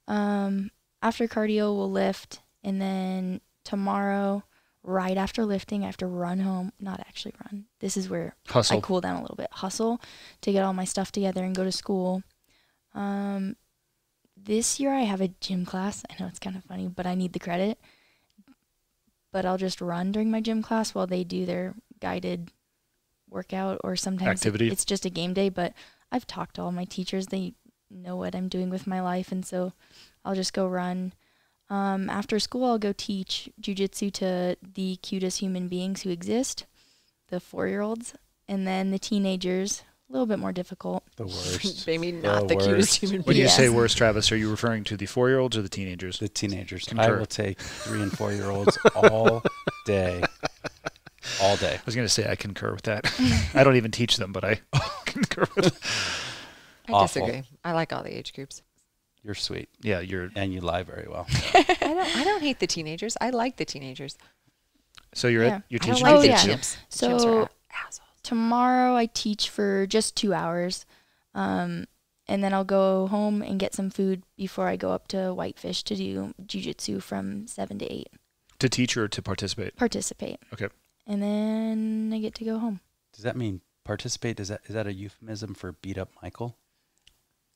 Um, after cardio, we'll lift, and then tomorrow, right after lifting, I have to run home. Not actually run. This is where I cool down a little bit, hustle to get all my stuff together and go to school. Um, this year I have a gym class. I know it's kind of funny, but I need the credit. But I'll just run during my gym class while they do their guided workout, or sometimes it- Activity. it's just a game day. But I've talked to all my teachers; they know what I'm doing with my life, and so I'll just go run. Um, after school, I'll go teach jujitsu to the cutest human beings who exist, the four-year-olds, and then the teenagers. A little bit more difficult. The worst. Maybe not the, worst. cutest human beings. When you being. say Yes. worst, Travis, are you referring to the four year olds or the teenagers? The teenagers. I will take three and four year olds all day. All day. I was going to say I concur with that. I don't even teach them, but I concur with I Awful. disagree. I like all the age groups. You're sweet Yeah, you're. and you lie very well. I don't. I don't hate the teenagers. I like the teenagers. So you're Yeah. at, you're I don't teaching like the yeah. jujitsu. chimps. So- chimps are assholes. Tomorrow I teach for just two hours. Um, and then I'll go home and get some food before I go up to Whitefish to do jujitsu from seven to eight. To teach or to participate? Participate. Okay. And then I get to go home. Does that mean participate? Is that is that a euphemism for beat up Michael?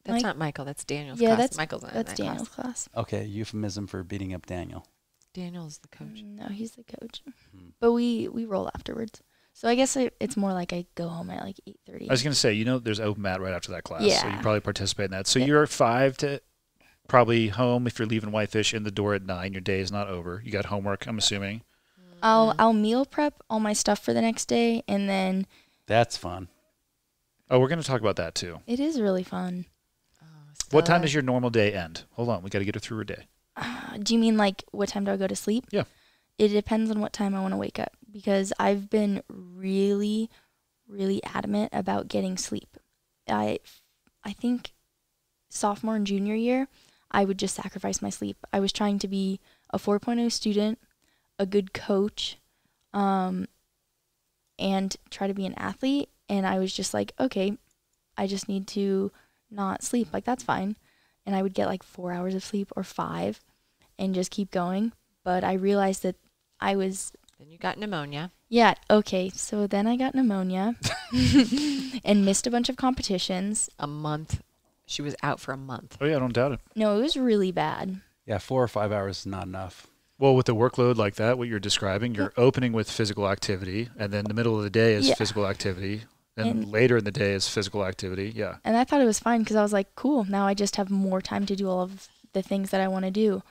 That's Mike- not Michael. That's Daniel's yeah, class. that's Michael's not in that's that Daniel's class. class. Okay, euphemism for beating up Daniel. Daniel's the coach. No, he's the coach. Hmm. But we we roll afterwards. So I guess it, it's more like I go home at like eight thirty. I was going to say, you know, there's open mat right after that class. yeah. So you probably participate in that. So Yeah. you're five to probably home if you're leaving Whitefish in the door at nine. Your day is not over. You got homework, I'm assuming. I'll I'll meal prep all my stuff for the next day, and then That's fun. Oh, we're going to talk about that too. it is really fun. What time does your normal day end? Hold on. We got to get her through her day. Uh, do you mean like what time do I go to sleep? Yeah. It depends on what time I want to wake up because I've been really, really adamant about getting sleep. I, I think sophomore and junior year, I would just sacrifice my sleep. I was trying to be a 4.0 student, a good coach, um, and try to be an athlete. And I was just like, okay, I just need to not sleep. Like, that's fine. And I would get like four hours of sleep or five and just keep going. But I realized that I was, Then you got pneumonia. yeah, okay. So then I got pneumonia and missed a bunch of competitions. A month. She was out for a month. Oh, yeah, I don't doubt it. No, it was really bad. Yeah, four or five hours is not enough. Well, with the workload like that, what you're describing, you're opening with physical activity, and then the middle of the day is Yeah. physical activity, and, And- later in the day is physical activity. Yeah. And I thought it was fine because I was like, cool, now I just have more time to do all of the things that I want to do.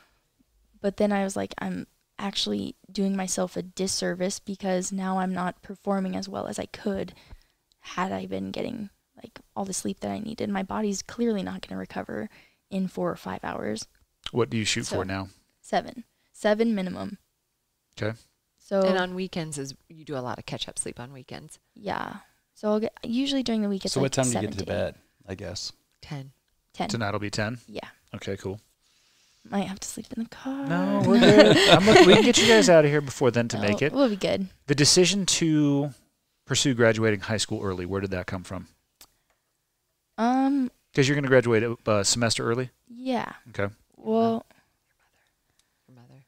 But then I was like, I'm actually doing myself a disservice because now I'm not performing as well as I could had I been getting like all the sleep that I needed. My body's clearly not going to recover in four or five hours. What do you shoot So- for now? Seven, seven minimum. Okay. So And on weekends is you do a lot of catch up sleep on weekends. yeah, so I'll get usually during the week it's so like what time do you get to eight. bed? I guess. Ten. Ten. Tonight will be 10. Yeah, Okay, cool. might have to sleep in the car. No, we're good. I'm look, we can get you guys out of here before then to No, make it. We'll be good. The decision to pursue graduating high school early, where did that come from? Um, Because you're going to graduate a uh, semester early? yeah. Okay. Well, Your mother. Your mother.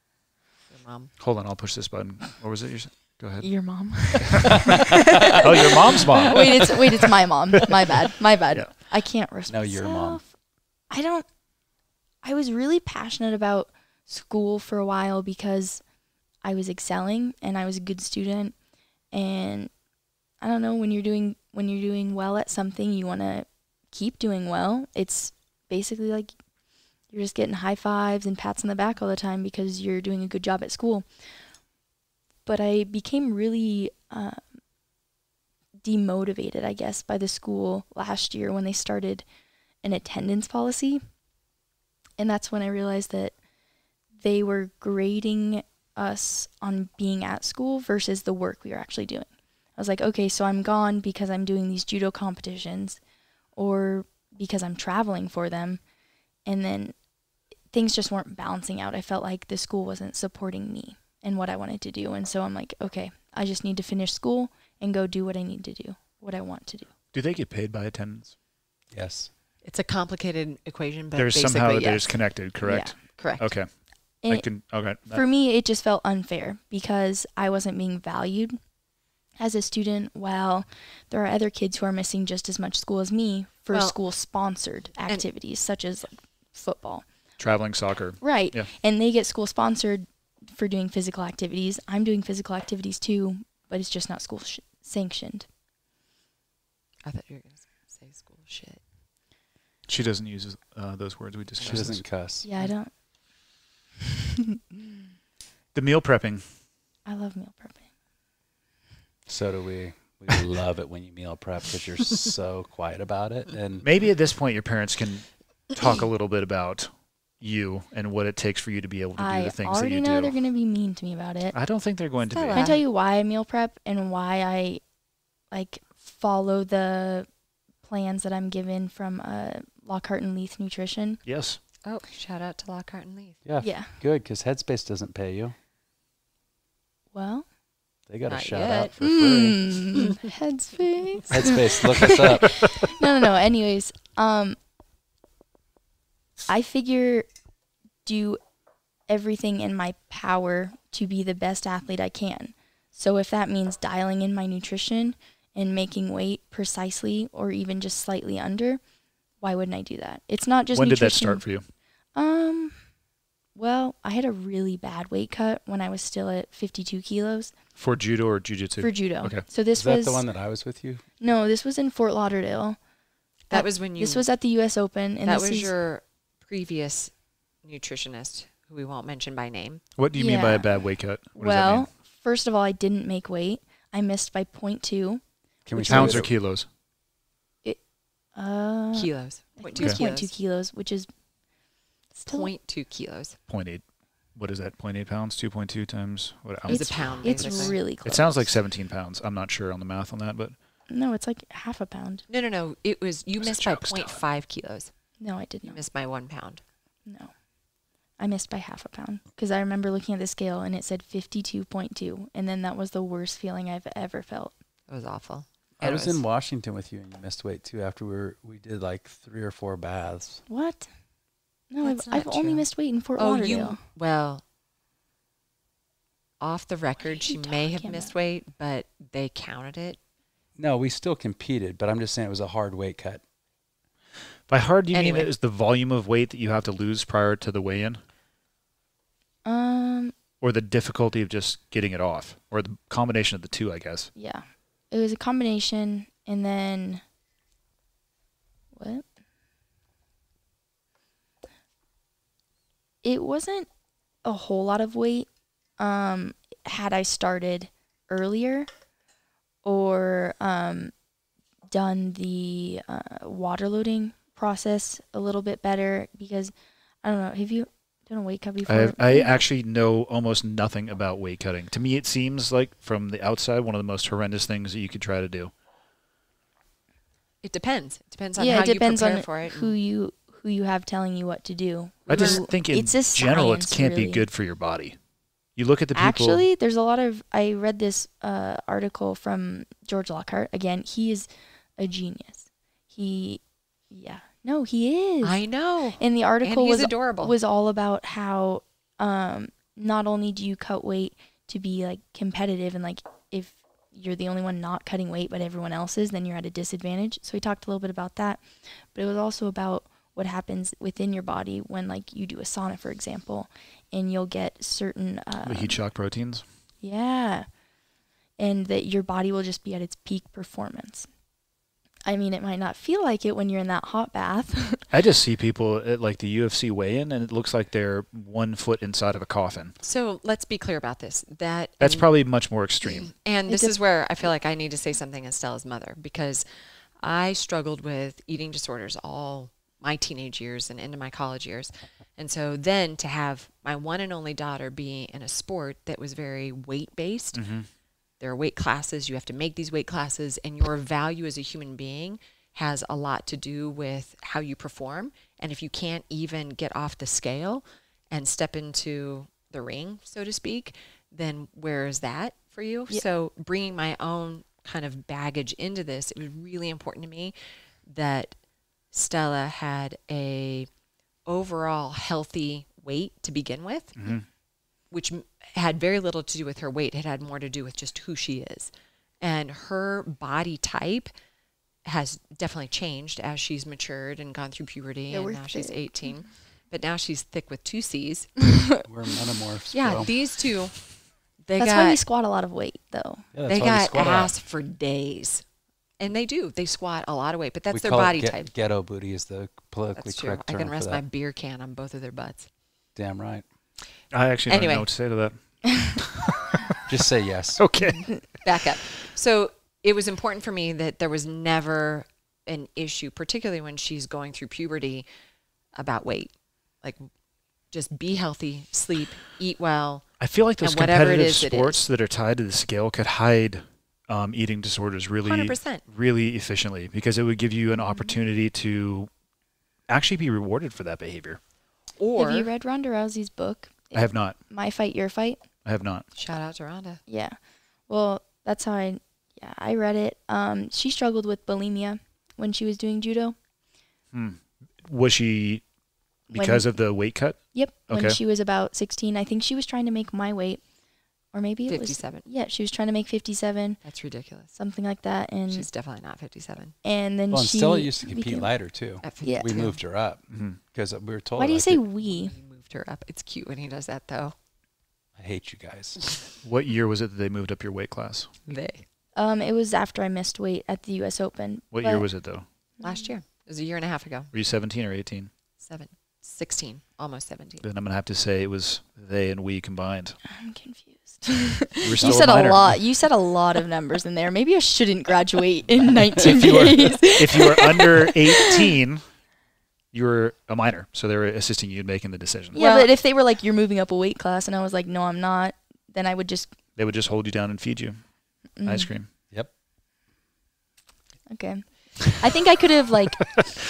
Your mom. Hold on, I'll push this button. What was it? you said? Go ahead. your mom. oh, your mom's mom. wait, it's wait, it's my mom. My bad. My bad. Yeah. I can't risk No, your mom. I don't. I was really passionate about school for a while because I was excelling and I was a good student, and I don't know when you're doing when you're doing well at something, you want to keep doing well. It's basically like you're just getting high fives and pats on the back all the time because you're doing a good job at school. But I became really uh, demotivated, I guess, by the school last year when they started an attendance policy. And that's when I realized that they were grading us on being at school versus the work we were actually doing. I was like, okay, so I'm gone because I'm doing these judo competitions or because I'm traveling for them. And then things just weren't balancing out. I felt like the school wasn't supporting me and what I wanted to do. And so I'm like, okay, I just need to finish school and go do what I need to do, what I want to do. Do they get paid by attendance? Yes. It's a complicated equation, but There's basically, somehow yes. there's connected, correct? correct. Okay. I can. Okay. for me, it just felt unfair because I wasn't being valued as a student. While there are other kids who are missing just as much school as me for Well, school sponsored activities such as like football. Traveling soccer. Right. Yeah. And they get school sponsored for doing physical activities. I'm doing physical activities too, but it's just not school sh- sanctioned. I thought you were going to say school shit. She doesn't use uh, those words we discussed. She doesn't cuss. Yeah, I don't. The meal prepping. I love meal prepping. So do we. We love it when you meal prep because you're so quiet about it. And Maybe at this point, your parents can talk a little bit about you and what it takes for you to be able to do I the things that you do. I already know they're going to be mean to me about it. I don't think they're going to be. Stella. Can I tell you why I meal prep and why I like follow the plans that I'm given from uh, Lockhart and Leith Nutrition? Yes. Oh, shout out to Lockhart and Leith. yeah, Yeah. good because Headspace doesn't pay you. Well, They got a shout yet. out for free. mm, headspace. Headspace, look us up. no, no, no. Anyways, um, I figure do everything in my power to be the best athlete I can. So if that means dialing in my nutrition and making weight precisely or even just slightly under, why wouldn't I do that? It's not just when did that start for you? Um, well, I had a really bad weight cut when I was still at 52 kilos For judo or jujitsu? for judo. Okay. So this Is that was the one that I was with you? no, this was in Fort Lauderdale. That was when you. This was at the U.S. Open, and that this was is, your previous nutritionist, who we won't mention by name. What do you mean by a bad weight cut? What does that mean? well. First of all, I didn't make weight. I missed by 0.2. Can we Pounds or kilos? Uh, kilos. I Point it kilos. 0.2 kilos, which is still Point two kilos. 0.8. What is that? 0.8 pounds? 2.2 times what It was ounce? a pound. it's basically. really close. It sounds like 17 pounds. I'm not sure on the math on that, but no, it's like half a pound. No, no, no. It was you It was missed by joke, Stella. 0.5 kilos. No, I did You not. missed by one pound. No, I missed by half a pound because I remember looking at the scale and it said 52.2, and then that was the worst feeling I've ever felt. It was awful. I It was in Washington with you and you missed weight too after we were we did like three or four baths. What? No, I've, not I've only missed weight in Fort Oh, Lauderdale. you well. Off the record, she may have talking missed about? weight, but they counted it. No, we still competed, but I'm just saying it was a hard weight cut. By hard, do you Anyway. mean it is the volume of weight that you have to lose prior to the weigh in? Um, Or the difficulty of just getting it off? Or the combination of the two, I guess. yeah, it was a combination, and then what? It wasn't a whole lot of weight. Um, had I started earlier, or um, done the uh, water loading process a little bit better, because I don't know. Have you done a weight cut before? I, I actually know almost nothing about weight cutting. To me, it seems like from the outside one of the most horrendous things that you could try to do. It depends. It depends on yeah, how it depends you prepare on for it. who you who you have telling you what to do. I just Who- think in it's a general it can't be good for your body. You look at the people. Actually, there's a lot of. I read this uh, article from George Lockhart. Again, he is a genius. He, yeah, no, he is. I know. and the article he's was adorable. was all about how um, not only do you cut weight to be like competitive and like if you're the only one not cutting weight but everyone else is then you're at a disadvantage so he talked a little bit about that but it was also about what happens within your body when like you do a sauna for example and you'll get certain uh, the heat shock proteins. yeah. And that your body will just be at its peak performance. I mean, it might not feel like it when you're in that hot bath. I just see people at like the UFC weigh-in, and it looks like they're one foot inside of a coffin. So let's be clear about this. That That's probably much more extreme. And this is where I feel like I need to say something as Stella's mother because I struggled with eating disorders all my teenage years and into my college years. And so then to have my one and only daughter be in a sport that was very weight based, mm-hmm. There are weight classes, you have to make these weight classes, and your value as a human being has a lot to do with how you perform. And if you can't even get off the scale and step into the ring, so to speak, then where is that for you? Yeah. So bringing my own kind of baggage into this, it was really important to me that Stella had a overall healthy weight to begin with, mm-hmm. which m- had very little to do with her weight. It had more to do with just who she is. And her body type has definitely changed as she's matured and gone through puberty Yeah, and we're now she's thick. 18. But now she's thick with two C's. We're metamorphs. yeah, bro. these two, they That's got why we squat a lot of weight, though. Yeah, that's they why we got squat a lot. ass for days. And they do. They squat a lot of weight, but that's We their call it body get- type. Ghetto booty is the politically That's true. correct I term can for rest that. my beer can on both of their butts. Damn right. I actually don't know what to say to that. Just say yes. Okay. back up. So it was important for me that there was never an issue, particularly when she's going through puberty, about weight. Like, just be healthy, sleep, eat well. I feel like those And competitive is, sports that are tied to the scale could hide um, eating disorders really, 100%. really efficiently because it would give you an Mm-hmm. opportunity to actually be rewarded for that behavior. Or have you read Ronda Rousey's book, I have not. My Fight, Your Fight? I have not. shout out to Ronda. Yeah. Well, that's how I, yeah, I read it. Um, she struggled with bulimia when she was doing judo. Hmm. Was she because of the weight cut. Yep. Okay. When Okay. she was about 16, I think she was trying to make my weight, or maybe it 57. was. Yeah, she was trying to make 57, That's ridiculous. something like that, and She's definitely not 57. and then Well, and she. Stella used to compete became- lighter too. At Yeah. We moved her up because we were told. Why do you like, say it- we? We moved her up. It's cute when he does that, though. I hate you guys. What year was it that they moved up your weight class? They. Um, it was after I missed weight at the U.S. Open. What year was it though? Last year. It was a year and a half ago. Were you 17 or 18? Seven. 16. Almost 17. Then I'm gonna have to say it was they and we combined. I'm confused. You you still said a minor. lot. You said a lot of numbers in there. Maybe I shouldn't graduate in 19 If you were- days. if you were under 18, you were a minor, so they were assisting you in making the decision. Yeah, Well- but if they were like, "You're moving up a weight class," and I was like, "No, I'm not," then I would just. They would just hold you down and feed you mm, ice cream. Yep. Okay. I think I could have like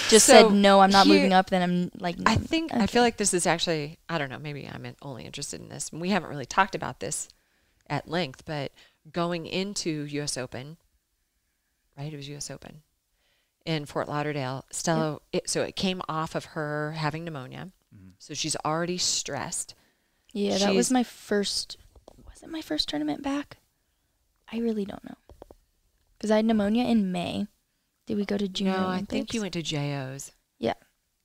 just So, said no. I'm not here- moving up. Then I'm like. I think I feel like this is actually I don't know maybe I'm only interested in this. We haven't really talked about this at length, but going into U.S. Open, right? It was U.S. Open in Fort Lauderdale. Stella, it, so it came off of her having pneumonia, so she's already stressed. Yeah, that was my first. Was it my first tournament back? I really don't know. Because I had pneumonia in May. Did we go to junior no, I think you went to JOs Yeah.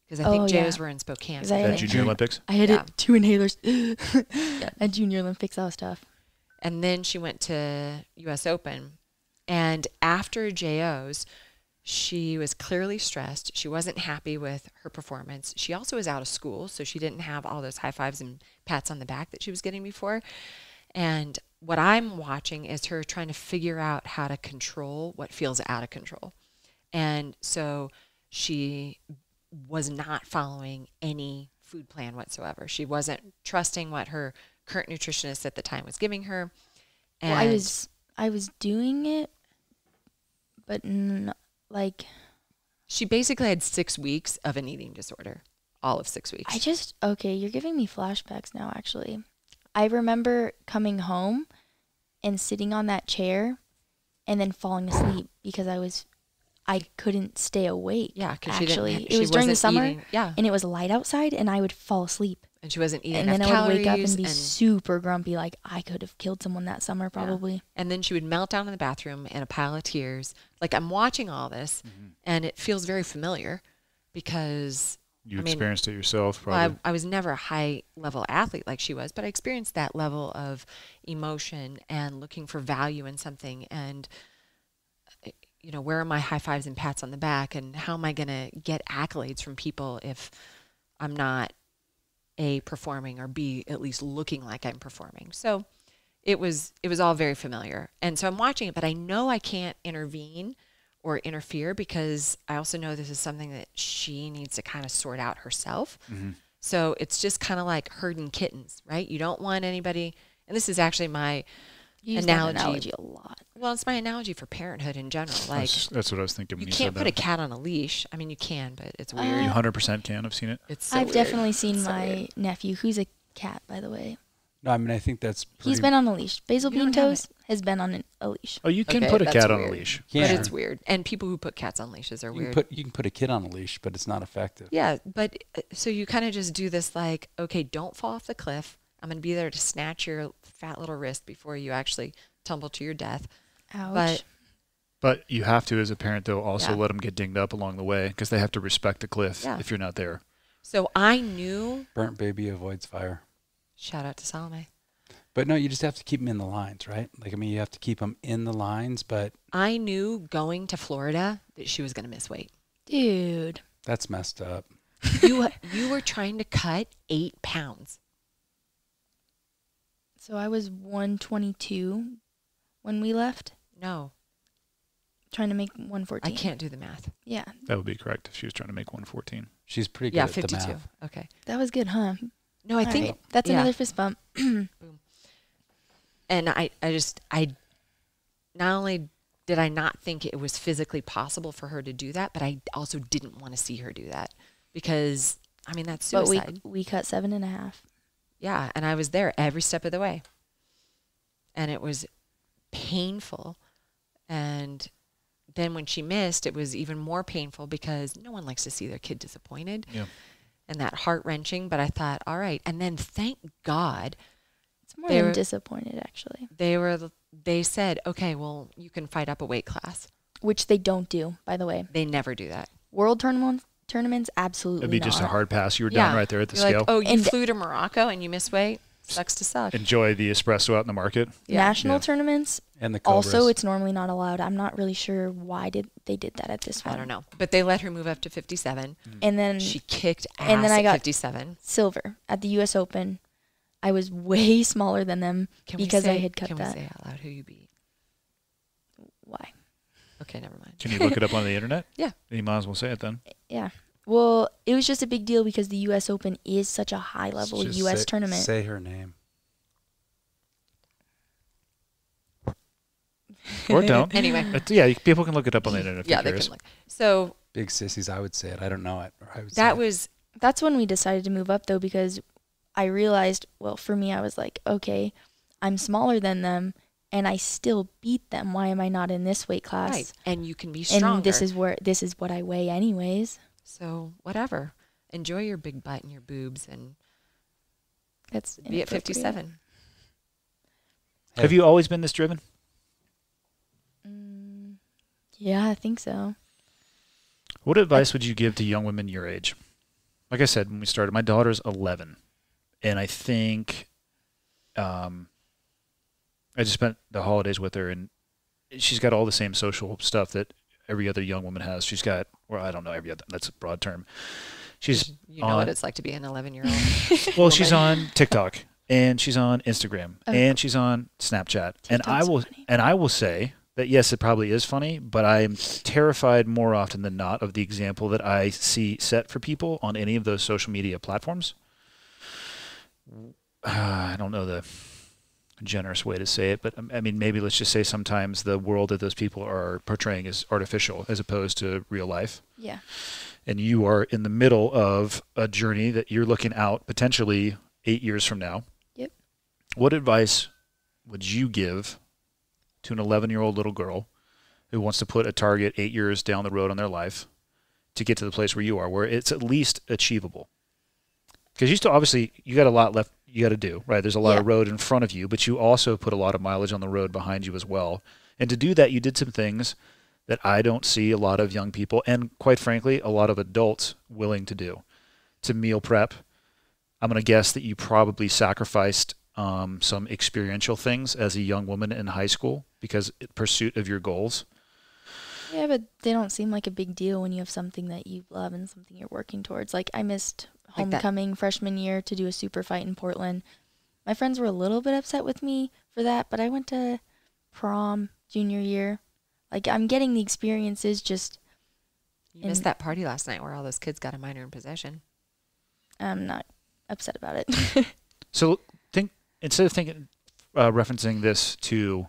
because I think Oh, JOs yeah. were in Spokane. I That had- Junior Olympics. I had Yeah. it two inhalers at Junior Olympics. That was tough. And then she went to US Open. And after JOs she was clearly stressed. She wasn't happy with her performance. She also was out of school so she didn't have all those high fives and pats on the back that she was getting before. And what i'm watching is her trying to figure out how to control what feels out of control. And so she was not following any food plan whatsoever. She wasn't trusting what her current nutritionist at the time was giving her and Well, I was I was doing it, but n- like she basically had six weeks of an eating disorder all of six weeks I just okay. You're giving me flashbacks now. Actually, I remember coming home and sitting on that chair, and then falling asleep because I was I couldn't stay awake. yeah actually, it was during the summer, eating- yeah and it was light outside, and I would fall asleep, and she wasn't eating and then enough I would wake up and be super grumpy, like I could have killed someone that summer probably. and then she would melt down in the bathroom in a pile of tears like i'm watching all this and it feels very familiar because You I mean, experienced it yourself, Well, probably. I, I was never a high level athlete like she was, but I experienced that level of emotion and looking for value in something. And, uh, you know, where are my high fives and pats on the back? And how am I going to get accolades from people if I'm not A, performing or B, at least looking like I'm performing? So it was, it was all very familiar. And so I'm watching it, but I know I can't intervene or interfere because I also know this is something that she needs to kind of sort out herself. Mm-hmm. So it's just kind of like herding kittens, right? You don't want anybody, and this is actually my use analogy. that analogy a lot. Well, it's my analogy for parenthood in general. Like that's, that's what I was thinking. you When you, can't said put a cat on a leash. I mean, you can, but it's Uh, weird. You 100% can. I've seen it. it's so I've weird. definitely seen so my weird. nephew, who's a cat, by the way. No, I mean I think that's pretty, He's been on a leash. Basil You Bean don't Toast has been on an, a leash. Oh, you can Okay, put a that's cat on a leash. Yeah, But it's weird. And people who put cats on leashes are You can weird. put you can put a kid on a leash, but it's not effective. Yeah, but uh, so you kind of just do this like, okay, don't fall off the cliff. I'm going to be there to snatch your fat little wrist before you actually tumble to your death. Ouch. But But you have to, as a parent, though, also Yeah. let them get dinged up along the way because they have to respect the cliff Yeah. if you're not there. so I knew, Burnt baby avoids fire. shout out to Salome. But no, you just have to keep them in the lines, right? Like I mean, you have to keep them in the lines, but I knew going to Florida that she was going to miss weight. Dude. that's messed up. You you were trying to cut eight pounds. So I was 122 when we left, No, trying to make 114. I can't do the math. Yeah, That would be correct if she was trying to make 114. She's pretty good Yeah, at the fifty-two. math. Okay. that was good, huh? No, I All think right, that's yeah. another fist bump. Boom. And I, I just I not only did I not think it was physically possible for her to do that, but I also didn't want to see her do that because I mean that's suicide. but we we cut seven and a half. Yeah, and I was there every step of the way, and it was painful. And then when she missed, it was even more painful because no one likes to see their kid disappointed. Yeah. and that heart wrenching. But I thought, all right. And then thank God It's more They than were- disappointed actually, they were, they said, okay, well, you can fight up a weight class. which they don't do, by the way. They never do that. World tournaments, tournaments, absolutely It'd be just a hard pass. You were down right there at the You're scale. Like, oh, you And- flew to Morocco and you missed weight? Sucks to suck. Enjoy the espresso out in the market. Yeah. National Yeah. tournaments, And the Cobras. also, it's normally not allowed. I'm not really sure why did they did that at this one. I don't know. But they let her move up to 57. Mm. And then She kicked ass and then I at got- 57. silver at the U.S. Open. I was way smaller than them Can because say, I had cut Can that. we say out loud who you beat? Why? Okay, never mind. Can you look it up on the internet? Yeah. You might as well say it then. Yeah. Well, it was just a big deal because the U.S. Open is such a high level Just U.S. say- tournament. Say her name. Or don't. Anyway. Uh, but yeah, you- people can look it up on the internet if yeah, they're curious. can look. So Big sissies, I would say it. I don't know it. Or I would say that it. was That's when we decided to move up though because I realized, well, for me, I was like, okay, I'm smaller than them and I still beat them. Why am I not in this weight class? right, and you can be stronger. And this is where this is what I weigh anyways. so whatever. Enjoy your big butt and your boobs, and That's be at inappropriate. 57. Have you always been this driven? Mm, yeah, I think so. What advice would you give to young women your age? Like I said when we started, my daughter's 11, and I think um, I just spent the holidays with her, and she's got all the same social stuff that every other young woman has. She's got, well, I don't know, every other, that's a broad term. She's You know on, what it's like to be an 11 year old. well, she's on TikTok and she's on Instagram Oh. and she's on Snapchat. and I will funny. and I will say that yes, it probably is funny, but I am terrified more often than not of the example that I see set for people on any of those social media platforms. Uh, I don't know the generous way to say it, but um, I mean maybe let's just say sometimes the world that those people are portraying is artificial as opposed to real life Yeah. and you are in the middle of a journey that you're looking out potentially eight years from now. Yep. What advice would you give to an 11 year old little girl who wants to put a target eight years down the road on their life to get to the place where you are, where it's at least achievable? Because you still obviously you got a lot left you got to do, right? There's a lot of road in front of you, but you also put a lot of mileage on the road behind you as well. And to do that, you did some things that I don't see a lot of young people and quite frankly, a lot of adults willing to do. To meal prep, I'm going to guess that you probably sacrificed um, some experiential things as a young woman in high school because pursuit of your goals. Yeah, but they don't seem like a big deal when you have something that you love and something you're working towards. Like I missed Like that- homecoming freshman year to do a super fight in Portland. My friends were a little bit upset with me for that, but I went to prom junior year. Like I'm getting the experiences just You missed that party last night where all those kids got a minor in possession. I'm not upset about it. So think instead of thinking uh, referencing this to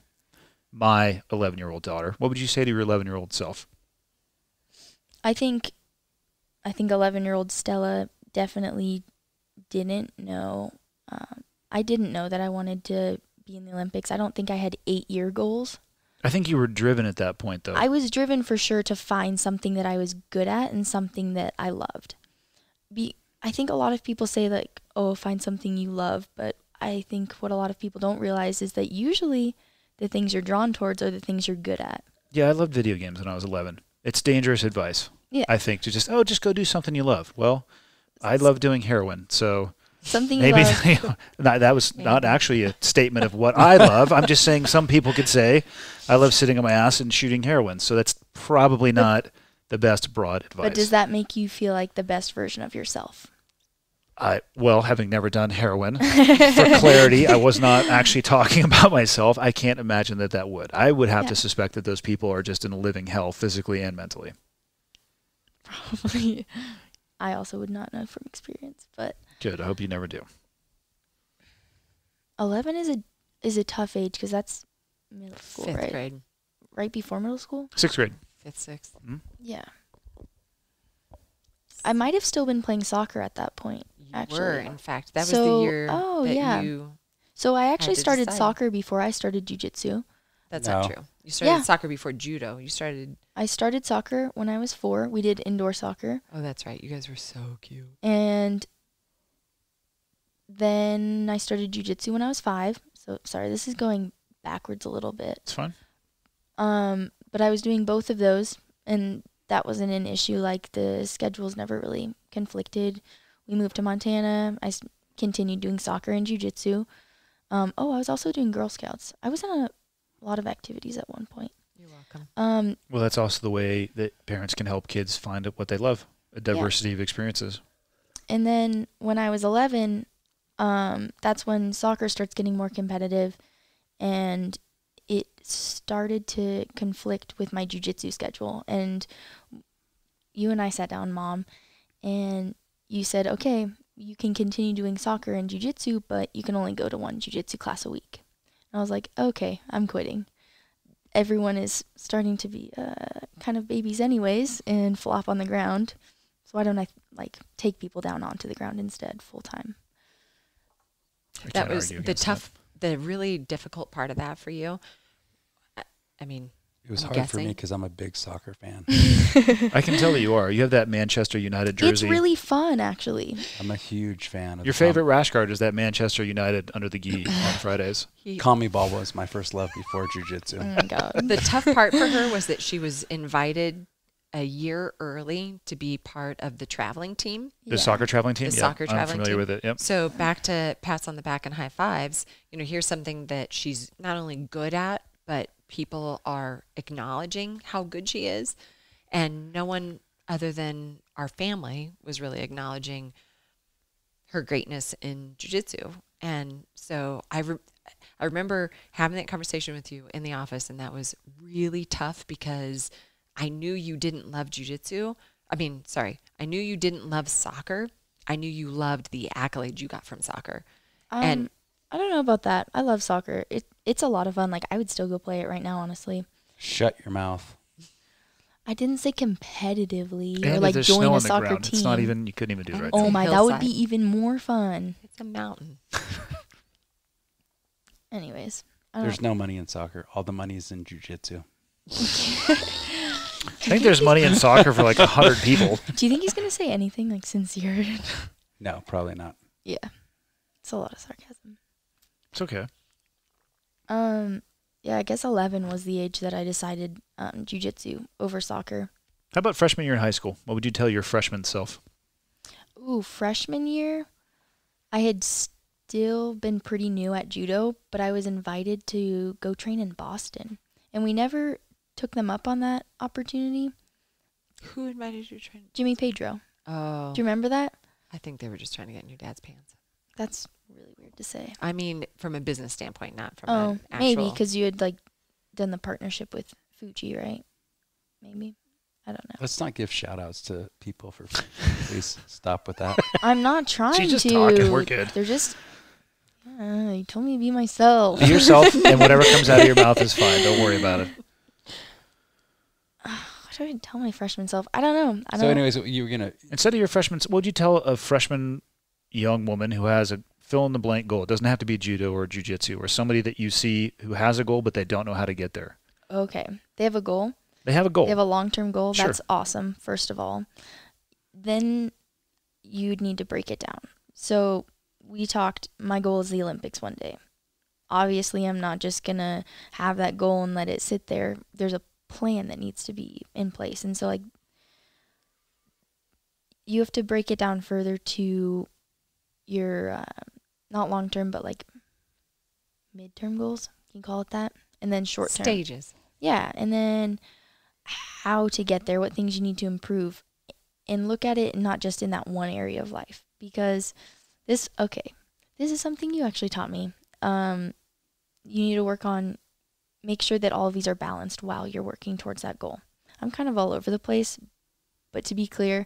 my 11 year old daughter, what would you say to your 11 year old self? I think I think 11-year-old Stella definitely didn't know um, I didn't know that I wanted to be in the Olympics. I don't think I had 8-year goals. I think you were driven at that point, though. I was driven for sure to find something that I was good at and something that I loved. Be I think a lot of people say like, "Oh, find something you love," but I think what a lot of people don't realize is that usually the things you're drawn towards are the things you're good at. yeah, I loved video games when I was 11. It's dangerous advice. Yeah. I think to just, oh, just go do something you love. Well, I love doing heroin, so Something maybe not, that was not actually a statement of what I love. I'm just saying some people could say, I love sitting on my ass and shooting heroin. So that's probably not the best broad advice. But does that make you feel like the best version of yourself? I well, having never done heroin, for clarity, I was not actually talking about myself. I can't imagine that that would. I would have Yeah. to suspect that those people are just in a living hell, physically and mentally. I also would not know from experience, but Good. I hope you never do. 11 is a is a tough age because that's middle school, Fifth right? grade, Right before middle school. Sixth grade. fifth, sixth. Mm-hmm. Yeah. I might have still been playing soccer at that point. You Actually. were, in fact, that was the year oh, that yeah. you. So I actually started decide. soccer before I started jujitsu. That's not true. You started Yeah. soccer before judo. You started. I started soccer when I was four. We did indoor soccer. Oh, that's right. You guys were so cute. And then I started jujitsu when I was five. So sorry, this is going backwards a little bit. It's fine. Um, but I was doing both of those, and that wasn't an issue. Like the schedules never really conflicted. We moved to Montana. I s- continued doing soccer and jujitsu. Um, oh, I was also doing Girl Scouts. I was in a lot of activities at one point. You're welcome. Um, Well, that's also the way that parents can help kids find what they love a diversity of experiences. And then when I was 11, um, that's when soccer starts getting more competitive, and it started to conflict with my jujitsu schedule. And you and I sat down, mom, and you said, okay, you can continue doing soccer and jujitsu, but you can only go to one jujitsu class a week. And I was like, okay, I'm quitting. Everyone is starting to be uh, kind of babies, anyways, and flop on the ground. So why don't I like take people down onto the ground instead, full time? That was the against tough, the really difficult part of that for you. I, I mean, It was I'm hard for me because I'm a big soccer fan. I can tell that you are. You have that Manchester United jersey. It's really fun, actually. I'm a huge fan of Your the Com- favorite rash guard is that Manchester United under the gi on Fridays. he, Kami ball was my first love before jujitsu. Oh my god. the tough part for her was that she was invited a year early to be part of the traveling team. The Yeah. soccer traveling team. The yeah, soccer I'm traveling familiar team. with it. Yep. So back to pats on the back and high fives. You know, here's something that she's not only good at, but people are acknowledging how good she is, and no one other than our family was really acknowledging her greatness in jujitsu. And so I, re- I remember having that conversation with you in the office, and that was really tough because I knew you didn't love jujitsu. I mean, sorry, I knew you didn't love soccer. I knew you loved the accolades you got from soccer. Um, and I don't know about that. I love soccer. It it's a lot of fun. Like I would still go play it right now, honestly. Shut your mouth. I didn't say competitively or And like there's join snow a on soccer ground. team. It's not even. You couldn't even do it right. Oh It's a my, that would be even more fun. it's a mountain. Anyways, I don't There's no money in soccer. All the money is in jujitsu. I think there's money in soccer for like a hundred people. do you think he's gonna say anything like sincere? No, probably not. yeah, it's a lot of sarcasm. It's okay. Um, yeah, I guess 11 was the age that I decided um, jujitsu over soccer. How about freshman year in high school? What would you tell your freshman self? Ooh, freshman year, I had still been pretty new at judo, but I was invited to go train in Boston. And we never took them up on that opportunity. Who invited you to train? Jimmy Pedro. Oh, Do you remember that? I think they were just trying to get in your dad's pants. That's really weird to say. I mean, from a business standpoint, not from Oh, an actual. maybe because you had like done the partnership with Fuji, right? Maybe. I don't know. Let's not give shout outs to people for please stop with that. I'm not trying She's just to. talking, we're good. They're just. Uh, you told me to be myself. Be yourself, and whatever comes out of your mouth is fine. Don't worry about it. What do I tell my freshman self? I don't know. I don't. so, anyways, you were gonna Instead of your freshman, what would you tell a freshman young woman who has a fill in the blank goal? It doesn't have to be judo or jujitsu, or somebody that you see who has a goal but they don't know how to get there. Okay, they have a goal. They have a goal. They have a long-term goal. Sure. That's awesome. First of all, then you'd need to break it down. So we talked. My goal is the Olympics one day. Obviously, I'm not just gonna have that goal and let it sit there. There's a plan that needs to be in place, and so like you have to break it down further to your uh, not long-term, but like mid-term goals. You can call it that, and then short-term. stages. Yeah, and then how to get there, what things you need to improve, and look at it not just in that one area of life. Because this, okay, this is something you actually taught me. Um, you need to work on, make sure that all of these are balanced while you're working towards that goal. I'm kind of all over the place, but to be clear,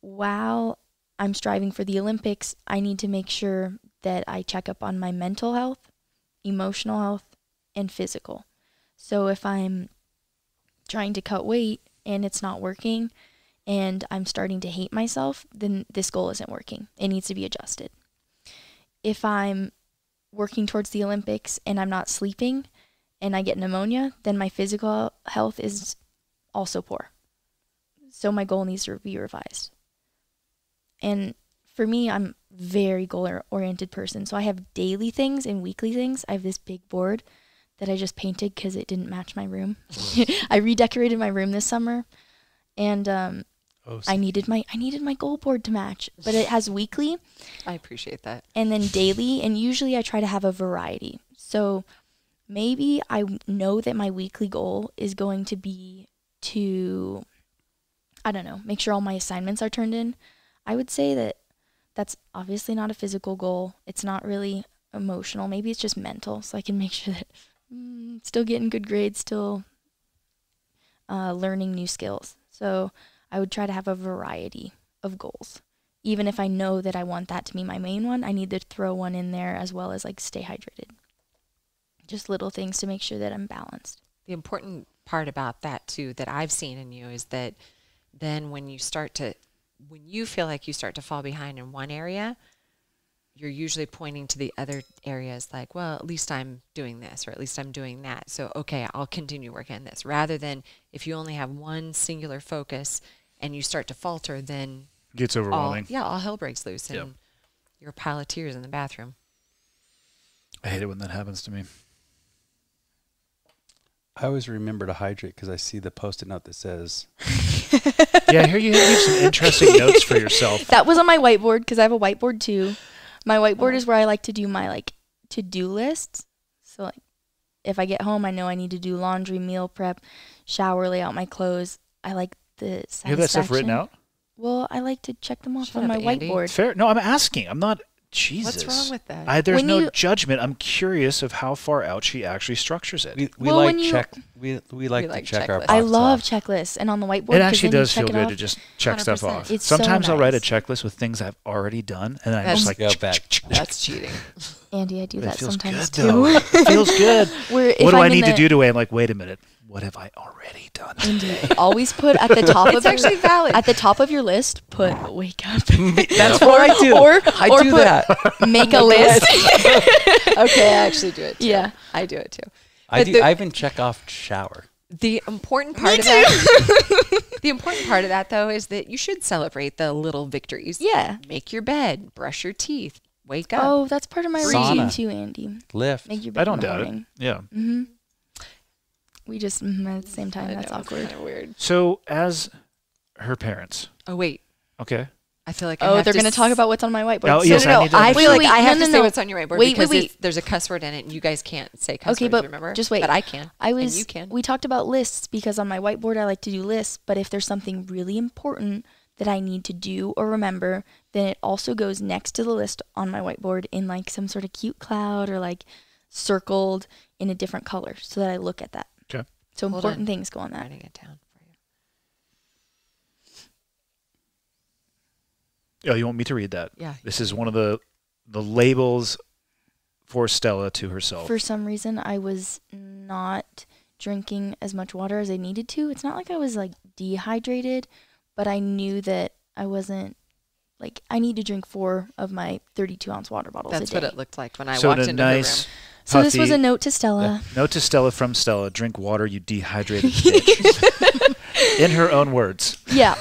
while I'm striving for the Olympics, I need to make sure that I check up on my mental health, emotional health, and physical. So if I'm trying to cut weight and it's not working and I'm starting to hate myself, then this goal isn't working. It needs to be adjusted. If I'm working towards the Olympics and I'm not sleeping and I get pneumonia, then my physical health is also poor. So my goal needs to be revised. And for me, I'm very goal oriented person. So I have daily things and weekly things. I have this big board that I just painted because it didn't match my room. I redecorated my room this summer, and um, Oh, I needed my I needed my goal board to match. But it has weekly I appreciate that. and then daily, and usually I try to have a variety. So maybe I know that my weekly goal is going to be to, I don't know, make sure all my assignments are turned in. I would say that that's obviously not a physical goal. It's not really emotional. Maybe it's just mental, so I can make sure that mm, still getting good grades, still uh, learning new skills. So I would try to have a variety of goals even if I know that I want that to be my main one, I need to throw one in there as well as like stay hydrated. Just little things to make sure that I'm balanced. The important part about that too that I've seen in you is that then when you start to when you feel like you start to fall behind in one area, you're usually pointing to the other areas like, well, at least I'm doing this or at least I'm doing that. So, okay, I'll continue working on this rather than if you only have one singular focus and you start to falter, then Gets all, overwhelming. yeah, all hell breaks loose and Yep. you're a pile of tears in the bathroom. I hate it when that happens to me. I always remember to hydrate because I see the post-it note that says, yeah, I hear you have some interesting notes for yourself. That was on my whiteboard because I have a whiteboard too. My whiteboard oh. is where I like to do my like to do lists. So like if I get home, I know I need to do laundry, meal prep, shower, lay out my clothes. I like the You have that stuff written out? Well, I like to check them off Shut on up, my Andy. whiteboard. Fair. No, I'm asking. I'm not. Jesus. What's wrong with that? I, there's When no you- judgment. I'm curious of how far out she actually structures it. "We, we Well, like when you- check, we we like like to check our checklists. I love off." checklists, and on the whiteboard, It actually does feel good off. to just check stuff 100%. off. It's so Sometimes I'll write a checklist with things I've already done, and I'm just like, Go back. chick, chick, chick." That's cheating. Andy, I do But it that feels sometimes good too. though. it feels good. Where if what do I'm I in need to do today? I'm like, wait a minute. What have I already done? Andy, always put at the top It's of your, actually valid. at the top of your list. Put wake up. That's or, what I do. Or, I or do put that. make a list. okay, I actually do it too. Yeah. I do it too. I But do. the- I even check off shower. The important part of that The important part of that though is that you should celebrate the little victories. yeah. Make your bed, brush your teeth, wake up. Oh, that's part of my Sauna. routine too, Andy. Lift. Make your bed I don't doubt morning. it. Yeah. Mm-hmm. We just mm, at the same time. I That's know, awkward. kinda weird. So, as her parents, Oh wait. okay. I feel like I Oh, have they're to gonna talk about what's on my whiteboard. Oh, So- yes, no, I no, need to I feel understand. like I have no, to no, say what's on your whiteboard Wait, wait, because wait. it's- there's a cuss word in it, and you guys can't say cuss Okay, words. but remember? just wait. But I can. I and was. you can. We talked about lists because on my whiteboard I like to do lists. But if there's something really important that I need to do or remember, then it also goes next to the list on my whiteboard in like some sort of cute cloud or like circled in a different color so that I look at that. Okay. So Hold important on. things go on I'm that. writing it down for you. Oh, you want me to read that? Yeah. This is one of the the labels for Stella to herself. For some reason, I was not drinking as much water as I needed to. It's not like I was like dehydrated, but I knew that I wasn't like I need to drink four of my 32 ounce water bottles That's a day. what it looked like when I so walked in into nice, the room. So this was a note to Stella. Note to Stella from Stella: Drink water, you dehydrated bitch. In her own words. Yeah,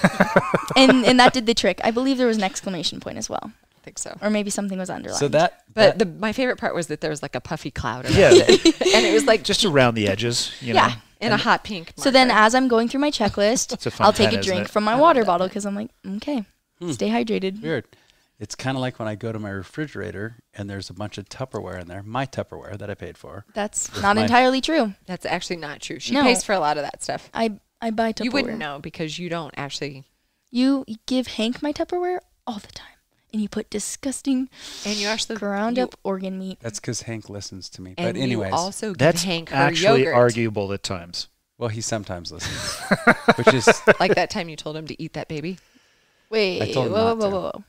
and and that did the trick. I believe there was an exclamation point as well, I think so. or maybe something was underlined. So that, But that- the, my favorite part was that there was like a puffy cloud around Yeah. it, and it was like Just around the edges, you know. Yeah. in a hot pink. So then, as I'm going through my checklist, I'll take pen, a drink from my I water bottle because I'm like, okay, Hmm. stay hydrated. weird. It's kind of like when I go to my refrigerator and there's a bunch of Tupperware in there, my Tupperware that I paid for. That's not my- entirely true. that's actually not true. She No. pays for a lot of that stuff. I I buy Tupperware. You wouldn't know because you don't actually, You give Hank my Tupperware all the time, and you put disgusting and you actually ground you, up organ meat. That's because Hank listens to me. And but anyways, you also give That's Hank her actually yogurt. arguable at times. well, he sometimes listens, which is like that time you told him to eat that baby. Wait, I told him whoa, not whoa, to. whoa, whoa.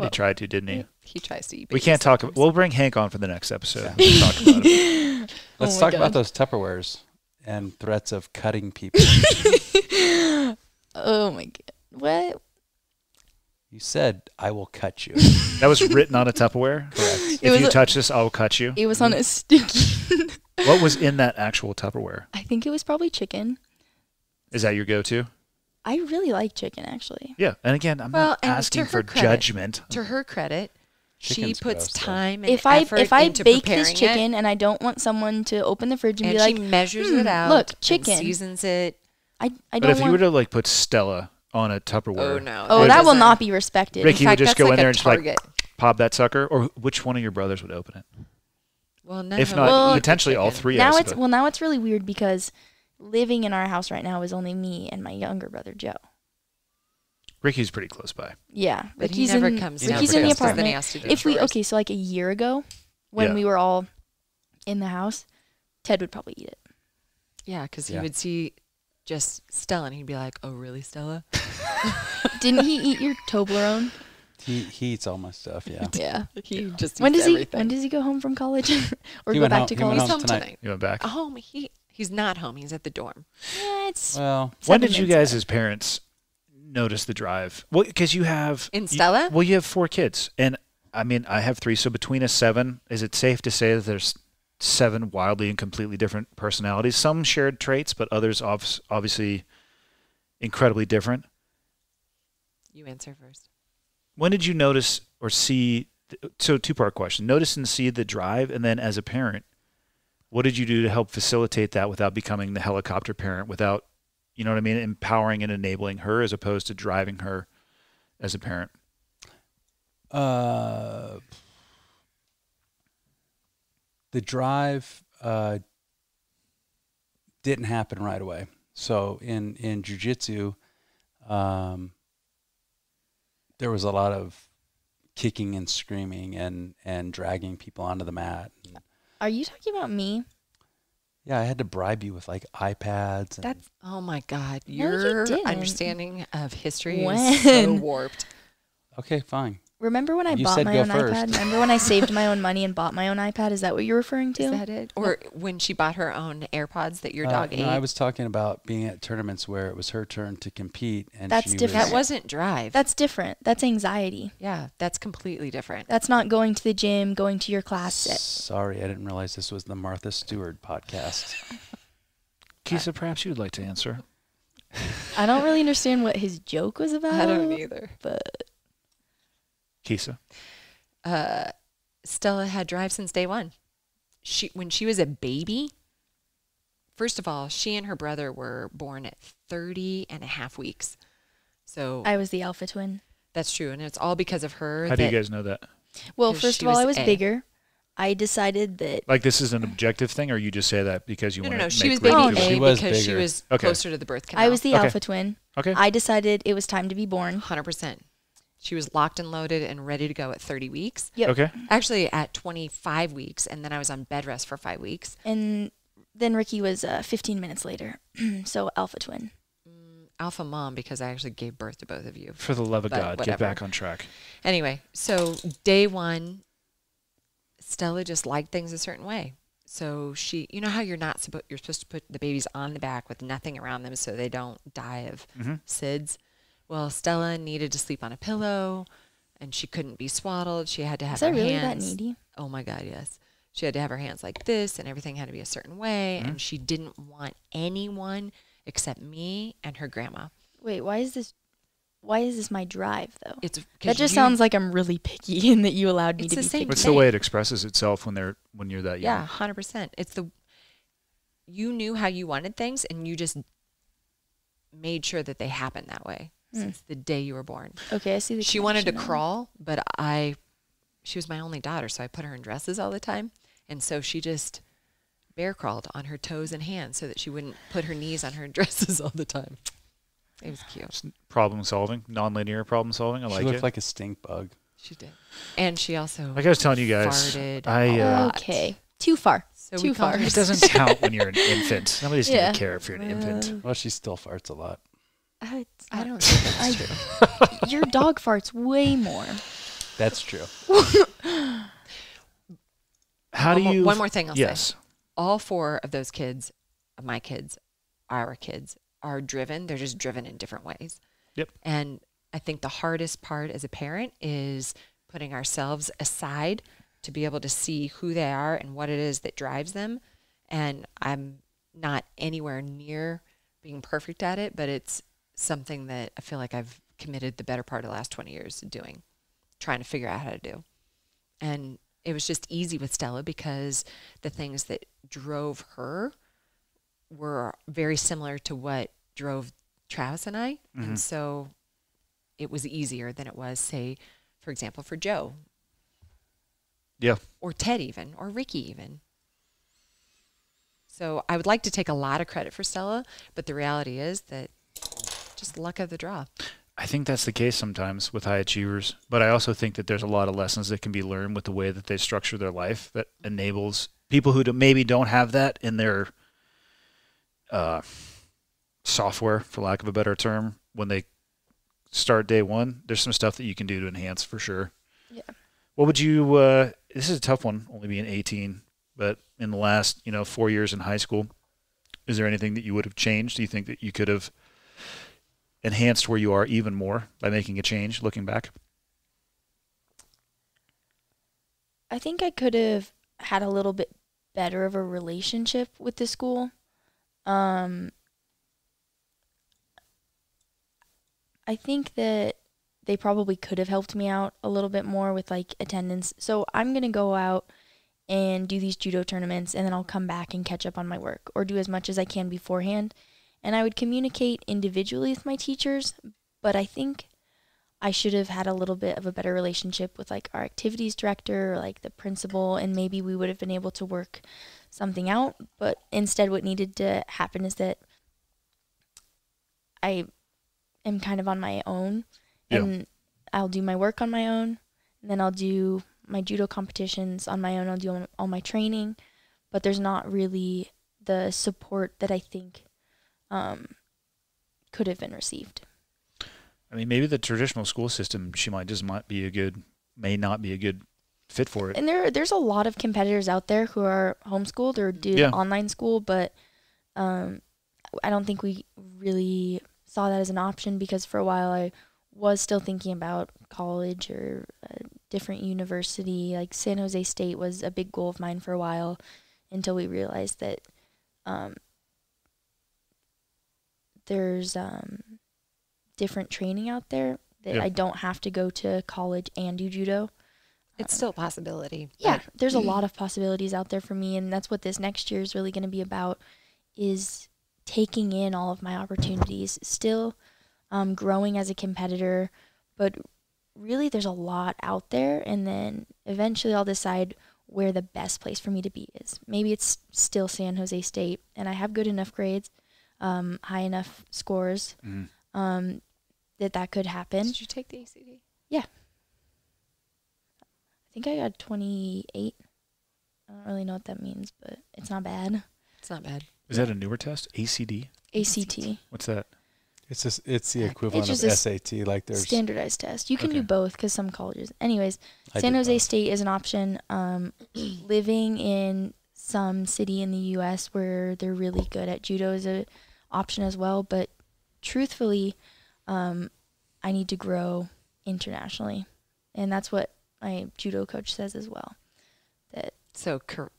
But he tried to, didn't he? He tries to eat. We can't talk. sometimes. We'll bring Hank on for the next episode. We'll talk about let's oh my talk God. about those Tupperwares and threats of cutting people. Oh my god. What? you said I will cut you. That was written on a Tupperware. Correct. If you a- touch this, I will cut you. It was on a sticky. What was in that actual Tupperware? I think it was probably chicken. Is that your go-to? I really like chicken actually. Yeah. And again, I'm Well, not asking for credit- judgment. To her credit, she Chicken's puts gross, though. time and If I effort if I into bake preparing this it, chicken and I don't want someone to open the fridge and, and be like, she measures "Hmm, it out, Look, and chicken. seasons it. I I don't But if you were to like put Stella on a Tupperware, Oh no! oh, that will doesn't- be respected. Ricky In would fact, just that's go like in there and just like target. pop that sucker, or which one of your brothers would open it? Well, no, if no, not, Well, potentially all three. now I it's suppose. well now it's really weird because living in our house right now is only me and my younger brother Joe. Ricky's pretty close by. Yeah, But he Ricky's never in comes down Ricky's for in the Christmas, then he apartment. has to do If we okay, so like a year ago, when Yeah. we were all in the house, Ted would probably eat it. Yeah, because he Yeah. would see just Stella, and he'd be like, "Oh, really, Stella?" Didn't he eat your Toblerone? He he eats all my stuff. Yeah. Yeah. He just When eats does he when does he go home from college or He go back home- to he went He's home home tonight. tonight. You went back. Home. He he's not home. He's at the dorm. Yeah, it's Well, when did you guys, away. as parents, notice the drive? Well, because you have In you- Stella? well, you have four kids, and I mean, I have three. So between us seven, is it safe to say that there's seven wildly and completely different personalities? Some shared traits, but others obs- obviously incredibly different. You answer first. When did you notice or see? th- So two part question: notice and see the drive, and then as a parent, what did you do to help facilitate that without becoming the helicopter parent? Without, you know what I mean, empowering and enabling her as opposed to driving her as a parent. uh, the drive uh, didn't happen right away. So in in jujitsu, um, there was a lot of kicking and screaming and and dragging people onto the mat. Are you talking about me? Yeah, I had to bribe you with like iPads. And That's oh my god, No, you your didn't. understanding of history is so warped. okay, fine. Remember when I You bought my own first. iPad? Remember when I saved my own money and bought my own iPad? Is that what you're referring to? Is that it? Or when she bought her own AirPods that your Uh, dog no, ate? I was talking about being at tournaments where it was her turn to compete, and That's she different. that wasn't drive. That's different. That's anxiety. yeah, that's completely different. That's not going to the gym, going to your class. Was, sorry, I didn't realize this was the Martha Stewart podcast. Kisa, perhaps you'd like to answer. I don't really understand what his joke was about. I don't either. But Kisa. uh, Stella had drive since day one. She when she was a baby. First of all, she and her brother were born at 30 and a half weeks. So I was the alpha twin. that's true. And it's all because of her. How do you guys know that? Well, first of all, was I was A. bigger. I decided that Like this is an objective thing, or you just say that because you No, want no, to no. She make was baby Ricky Oh, A look- She was because she was Okay. closer to the birth canal. I was the Okay. alpha twin. Okay. I decided it was time to be born. 100%. She was locked and loaded and ready to go at 30 weeks. Yep. Okay. Actually, at 25 weeks, and then I was on bed rest for five weeks. And then Ricky was uh, 15 minutes later. so alpha twin. Alpha mom because I actually gave birth to both of you. For the love of But God, get back on track. Anyway, so day one, Stella just liked things a certain way. So she, you know how you're not supposed, you're supposed to put the babies on the back with nothing around them so they don't die of SIDS. Well, Stella needed to sleep on a pillow, and she couldn't be swaddled. She had to have Is I her really that hands. needy? Oh my God, yes. She had to have her hands like this, and everything had to be a certain way. Mm-hmm. And she didn't want anyone except me and her grandma. Wait, why is this? Why is this my drive though? It's 'cause that just you- sounds like I'm really picky and that you allowed me It's to the be same picky. It's the way it expresses itself when they're when you're that young. Yeah, hundred percent. It's the you knew how you wanted things, and you just made sure that they happened that way Hmm. since the day you were born. Okay, I see the. She wanted to now. crawl, but I, she was my only daughter, so I put her in dresses all the time, and so she just bear crawled on her toes and hands so that she wouldn't put her knees on her dresses all the time. It was cute. It's problem solving, non-linear problem solving. I she like looked it. like a stink bug. She did, and she also like I was telling you guys, I uh. Okay, too far. So too far. it doesn't count when you're an infant. Nobody's Yeah. gonna care if you're an infant. Well, she still farts a lot. Uh, it's I uh, don't think that's I- true. Your dog farts way more. That's true. How do One more- you? one more thing I'll say. yes. all four of those kids, my kids, our kids, are driven. They're just driven in different ways. Yep. And I think the hardest part as a parent is putting ourselves aside to be able to see who they are and what it is that drives them and I'm not anywhere near being perfect at it, but it's something that I feel like I've committed the better part of the last 20 years to doing, trying to figure out how to do. And it was just easy with Stella because the things that drove her were very similar to what drove Travis and I. And mm-hmm. so it was easier than it was, say, for example, for Joe Yeah. or Ted even or Ricky even. So I would like to take a lot of credit for Stella, but the reality is that just luck of the draw. I think that's the case sometimes with high achievers, but I also think that there's a lot of lessons that can be learned with the way that they structure their life that enables people who do- maybe don't have that in their uh, software, for lack of a better term, when they start day one. There's some stuff that you can do to enhance for sure. Yeah. What would you? Uh, this is a tough one, only being 18, but in the last you know four years in high school, is there anything that you would have changed? Do you think that you could have? Enhanced where you are even more by making a change looking back? I think I could have had a little bit better of a relationship with the school. Um, I think that they probably could have helped me out a little bit more with like attendance. So I'm going to go out and do these judo tournaments and then I'll come back and catch up on my work or do as much as I can beforehand. And I would communicate individually with my teachers, but I think I should have had a little bit of a better relationship with like our activities director or like the principal, and maybe we would have been able to work something out. But instead, what needed to happen is that I am kind of on my own, Yeah. and I'll do my work on my own, and then I'll do my judo competitions on my own. I'll do all my training, but there's not really the support that I think um, could have been received. I mean, maybe the traditional school system she might just might be a good, may not be a good fit for it. And there, there's a lot of competitors out there who are homeschooled or do Yeah. online school, but um, I don't think we really saw that as an option because for a while I was still thinking about college or a different university. Like San Jose State was a big goal of mine for a while until we realized that um, there's um, different training out there that Yeah. I don't have to go to college and do judo. It's still a possibility. Yeah, but there's a lot of possibilities out there for me, and that's what this next year is really going to be about. Is taking in all of my opportunities, still um, growing as a competitor, but really there's a lot out there, and then eventually I'll decide where the best place for me to be is. Maybe it's still San Jose State, and I have good enough grades, um, high enough scores, Mhm. um, that that could happen. Did you take the ACD? Yeah. I think I got 28. I don't really know what that means, but it's not bad. It's not bad. Is that a newer test? ACD? ACT, What's that? It's just it's the Heck. equivalent just of a s- SAT. Like there's standardized test. You can Okay. do both because some colleges. Anyways, I San Jose both. State is an option. Um, living in some city in the U.S. where they're really good at judo is a option as well. But truthfully, um, I need to grow internationally, and that's what my judo coach says as well. That So, Kor-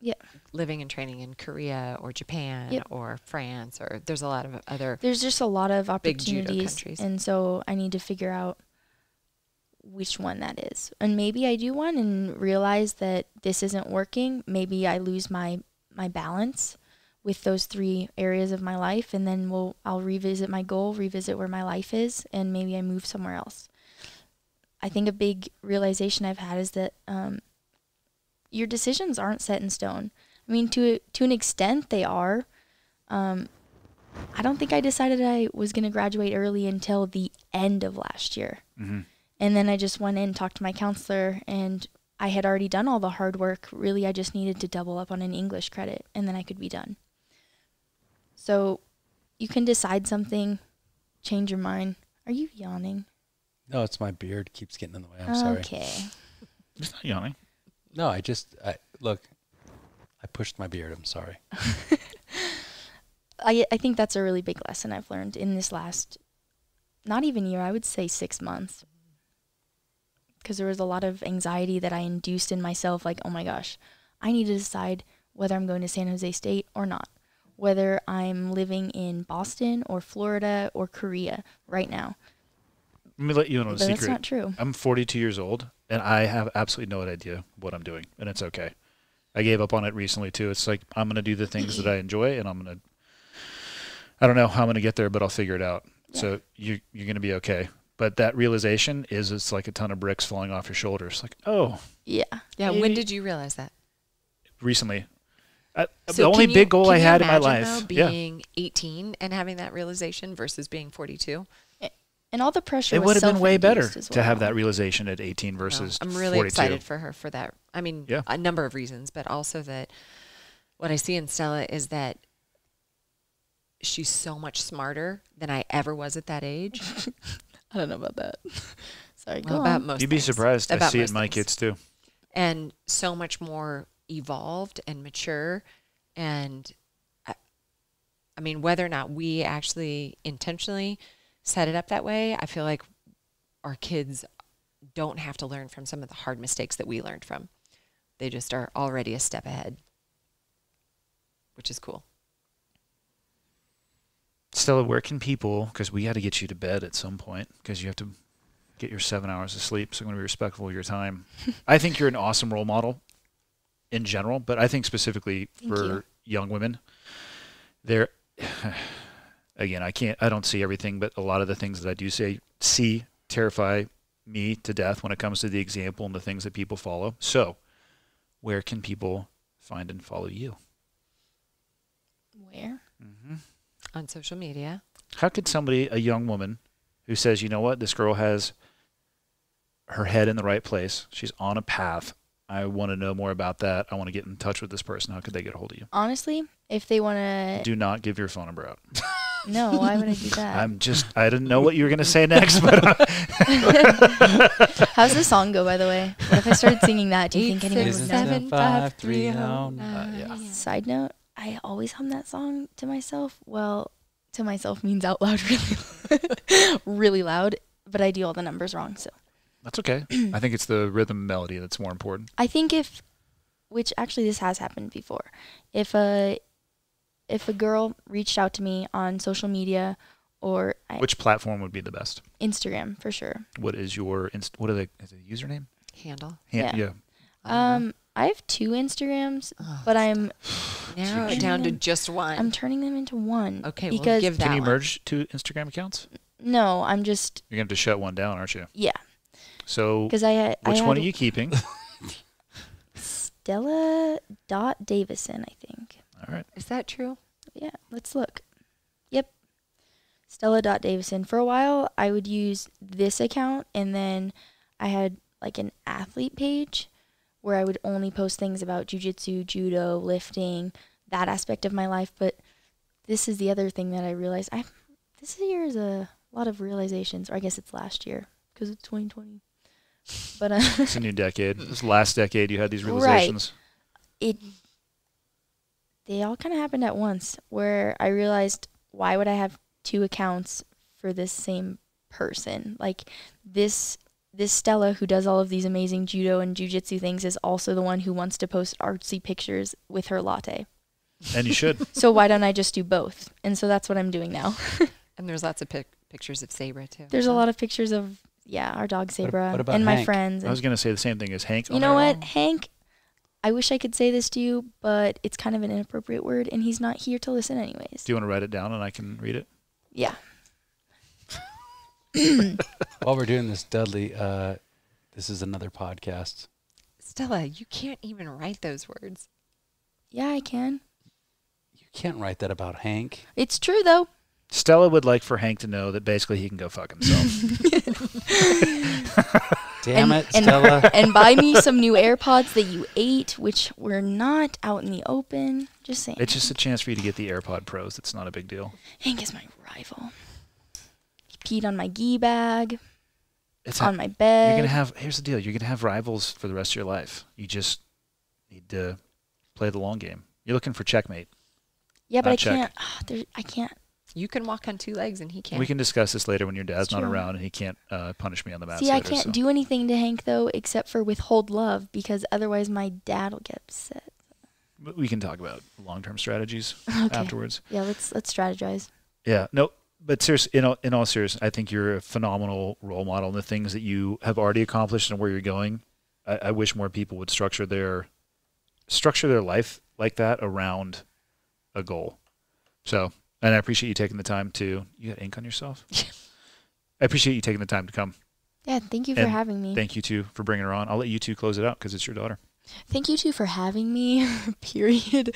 Yeah. living and training in Korea or Japan Yep. or France or there's a lot of other. there's just a lot of opportunities, countries. and so I need to figure out which one that is. And maybe I do one and realize that this isn't working. Maybe I lose my my balance with those three areas of my life, and then we'll I'll revisit my goal, revisit where my life is, and maybe I move somewhere else. I think a big realization I've had is that um, your decisions aren't set in stone. I mean, to to an extent, they are. Um, I don't think I decided I was going to graduate early until the end of last year. Mm-hmm. And then I just went in, talked to my counselor, and I had already done all the hard work. Really, I just needed to double up on an English credit, and then I could be done. So you can decide something, change your mind. Are you yawning? No, it's my beard keeps getting in the way. I'm sorry. Okay. It's not yawning. No, I just I look. I pushed my beard. I'm sorry. I, I think that's a really big lesson I've learned in this last, not even year, I would say six months. Because there was a lot of anxiety that I induced in myself, like, oh my gosh, I need to decide whether I'm going to San Jose State or not, whether I'm living in Boston or Florida or Korea right now. Let me let you in on a But that's not true. I'm 42 years old, and I have absolutely no idea what I'm doing, and it's okay. I gave up on it recently too. It's like I'm gonna do the things that I enjoy, and I'm gonna. I don't know how I'm gonna get there, but I'll figure it out. So you you're gonna be okay. But that realization is it's like a ton of bricks falling off your shoulders. Like oh, Yeah. Yeah. When did you realize that? recently. Uh, I, So the only you- big goal I you had in my life, though, yeah, being 18 and having that realization versus being 42. And all the pressure it would have been way better self-induced to have that realization at 18 No, versus I'm really 42. excited for her for that. I mean, Yeah. a number of reasons, but also that what I see in Stella is that she's so much smarter than I ever was at that age. I don't know about that. Sorry, go Well, about on. most You'd be things. surprised. I About see it in my things. kids too. and so much more evolved and mature and I, I mean whether or not we actually intentionally set it up that way i feel like our kids don't have to learn from some of the hard mistakes that we learned from they just are already a step ahead which is cool Stella, where can people? Because we got to get you to bed at some point because you have to get your seven hours of sleep. So I'm going to be respectful of your time. I think you're an awesome role model in general, but I think specifically Thank for you. young women, there. Again, I can't. I don't see everything, but a lot of the things that I do say see terrify me to death when it comes to the example and the things that people follow. So, where can people find and follow you? Where? Mm-hmm. on social media How could somebody, a young woman, who says, you know what, this girl has her head in the right place, she's on a path. I want to know more about that. I want to get in touch with this person. How could they get a hold of you? Honestly, if they want to, Do not give your phone number out. no, why would I do that? I'm just, I didn't know what you were going to say next, but How's the song go, by the way? What if I started singing that? Do you think anyone would Isn't know? that- seven five three oh uh, yeah. Side note: I always hum that song to myself. Well, to myself means out loud, really, really loud. But I do all the numbers wrong. So That's okay. I think it's the rhythm melody that's more important. I think if, which actually this has happened before, if a if a girl reached out to me on social media or I, Which platform would be the best? Instagram for sure. What is your inst- what are the is it username? handle Han- Yeah. yeah. Um, I have two Instagrams, Oh, but I'm narrow it And down to just one I'm turning them into one. okay we'll because give that Can you one. merge two Instagram accounts? no, I'm just You're going to have to shut one down, aren't you? yeah, So, because I had I which had one are you keeping? Stella dot Davison, I think. All right. is that true Yeah, let's look. Yep. Stella dot Davison. For a while, I would use this account, and then I had like an athlete page where I would only post things about jujitsu, judo, lifting, that aspect of my life. But this is the other thing that I realized. I this year is a lot of realizations, or I guess it's last year because it's 2020. But uh, It's a new decade. This last decade, you had these realizations. Right. realizations. it they all kind of happened at once where I realized why would I have two accounts for this same person? Like this this Stella who does all of these amazing judo and jujitsu things is also the one who wants to post artsy pictures with her latte. And you should. So why don't I just do both? And so that's what I'm doing now. and there's lots of pic- pictures of Sabra too There's a lot of pictures of yeah, our dog Sabra what about and my Hank? friends. I was going to say the same thing as Hank. You know there. what, Hank? I wish I could say this to you, but it's kind of an inappropriate word, and he's not here to listen anyways. Do you want to write it down and I can read it? Yeah. While we're doing this, Dudley, uh, this is another podcast. Stella, you can't even write those words. Yeah, I can. You can't write that about Hank. It's true though. Stella would like for Hank to know that basically he can go fuck himself. Damn And- it, and- Stella. and buy me some new AirPods that you ate, which were not out in the open. Just saying. it's just a chance for you to get the AirPod Pros. It's not a big deal. Hank is my rival. He peed on my gi bag, It's on a, my bed. you're gonna have. Here's the deal. You're gonna have rivals for the rest of your life. You just need to play the long game. You're looking for checkmate. yeah, but I check. can't. ah, there, I can't. You can walk on two legs and he can't. We can discuss this later when your dad's not around and he can't uh, punish me on the mats See, I can't so. do anything to Hank though, except for withhold love, because otherwise my dad will get upset. But we can talk about long term strategies Okay. afterwards. Yeah, let's let's strategize. Yeah, no, but seriously, in all, in all seriousness, I think you're a phenomenal role model in the things that you have already accomplished and where you're going. I, I wish more people would structure their structure their life like that around a goal. So, and I appreciate you taking the time to. You got ink on yourself. I appreciate you taking the time to come. Yeah, thank you for And having me. Thank you too for bringing her on. I'll let you two close it out because it's your daughter. Thank you too for having me. Period.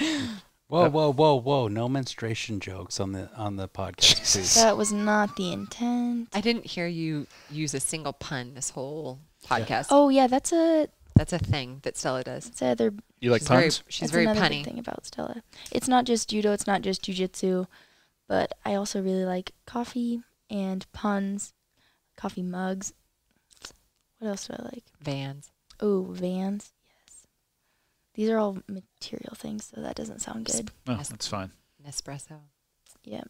Whoa, whoa, whoa, whoa! No menstruation jokes on the on the podcast, please. That was not the intent. I didn't hear you use a single pun this whole podcast. Oh yeah, that's a That's a thing that Stella does. that's other You like she's very, puns? she's that's very another punny. thing about Stella. It's not just judo, it's not just jujitsu, but I also really like coffee and puns, coffee mugs. What else do I like? Vans. Oh, vans. Yes. These are all material things, so that doesn't sound good. No, Yes. that's fine. Nespresso. Yeah.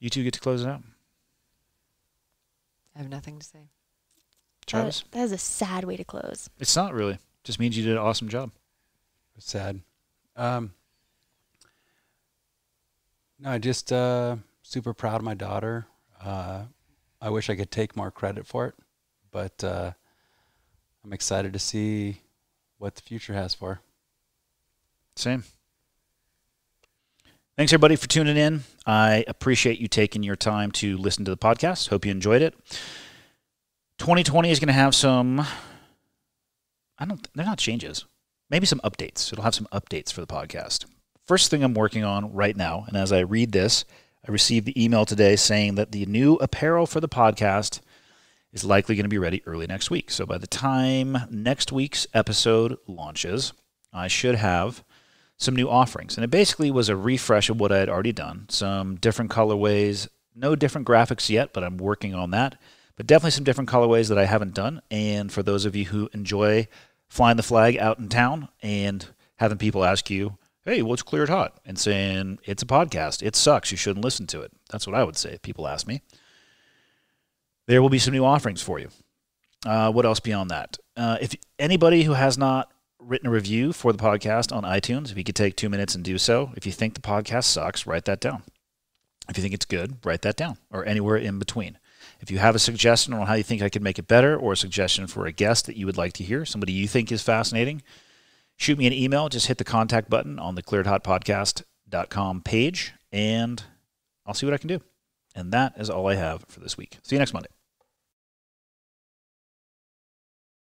You two get to close it out. I have nothing to say. Travis? That, that is a sad way to close. it's not really. Just means you did an awesome job. Sad. Um, no, I just uh, super proud of my daughter. Uh, I wish I could take more credit for it, but uh, I'm excited to see what the future has for. Same. Thanks everybody for tuning in. I appreciate you taking your time to listen to the podcast. Hope you enjoyed it. 2020 is going to have some I don't they're not changes. Maybe some updates. It'll have some updates for the podcast. First thing I'm working on right now, and as I read this, I received the email today saying that the new apparel for the podcast is likely going to be ready early next week. So by the time next week's episode launches, I should have some new offerings. And it basically was a refresh of what I had already done. Some different colorways, no different graphics yet, but I'm working on that. But definitely some different colorways that I haven't done. And for those of you who enjoy flying the flag out in town and having people ask you, hey, what's Cleared Hot? And saying, it's a podcast. It sucks. You shouldn't listen to it. That's what I would say if people ask me. There will be some new offerings for you. Uh, what else beyond that? Uh, if anybody who has not written a review for the podcast on iTunes, if you could take two minutes and do so. If you think the podcast sucks, write that down. If you think it's good, write that down or anywhere in between. If you have a suggestion on how you think I could make it better or a suggestion for a guest that you would like to hear, somebody you think is fascinating, shoot me an email. Just hit the contact button on the clearedhotpodcast.com page and I'll see what I can do. And that is all I have for this week. See you next Monday.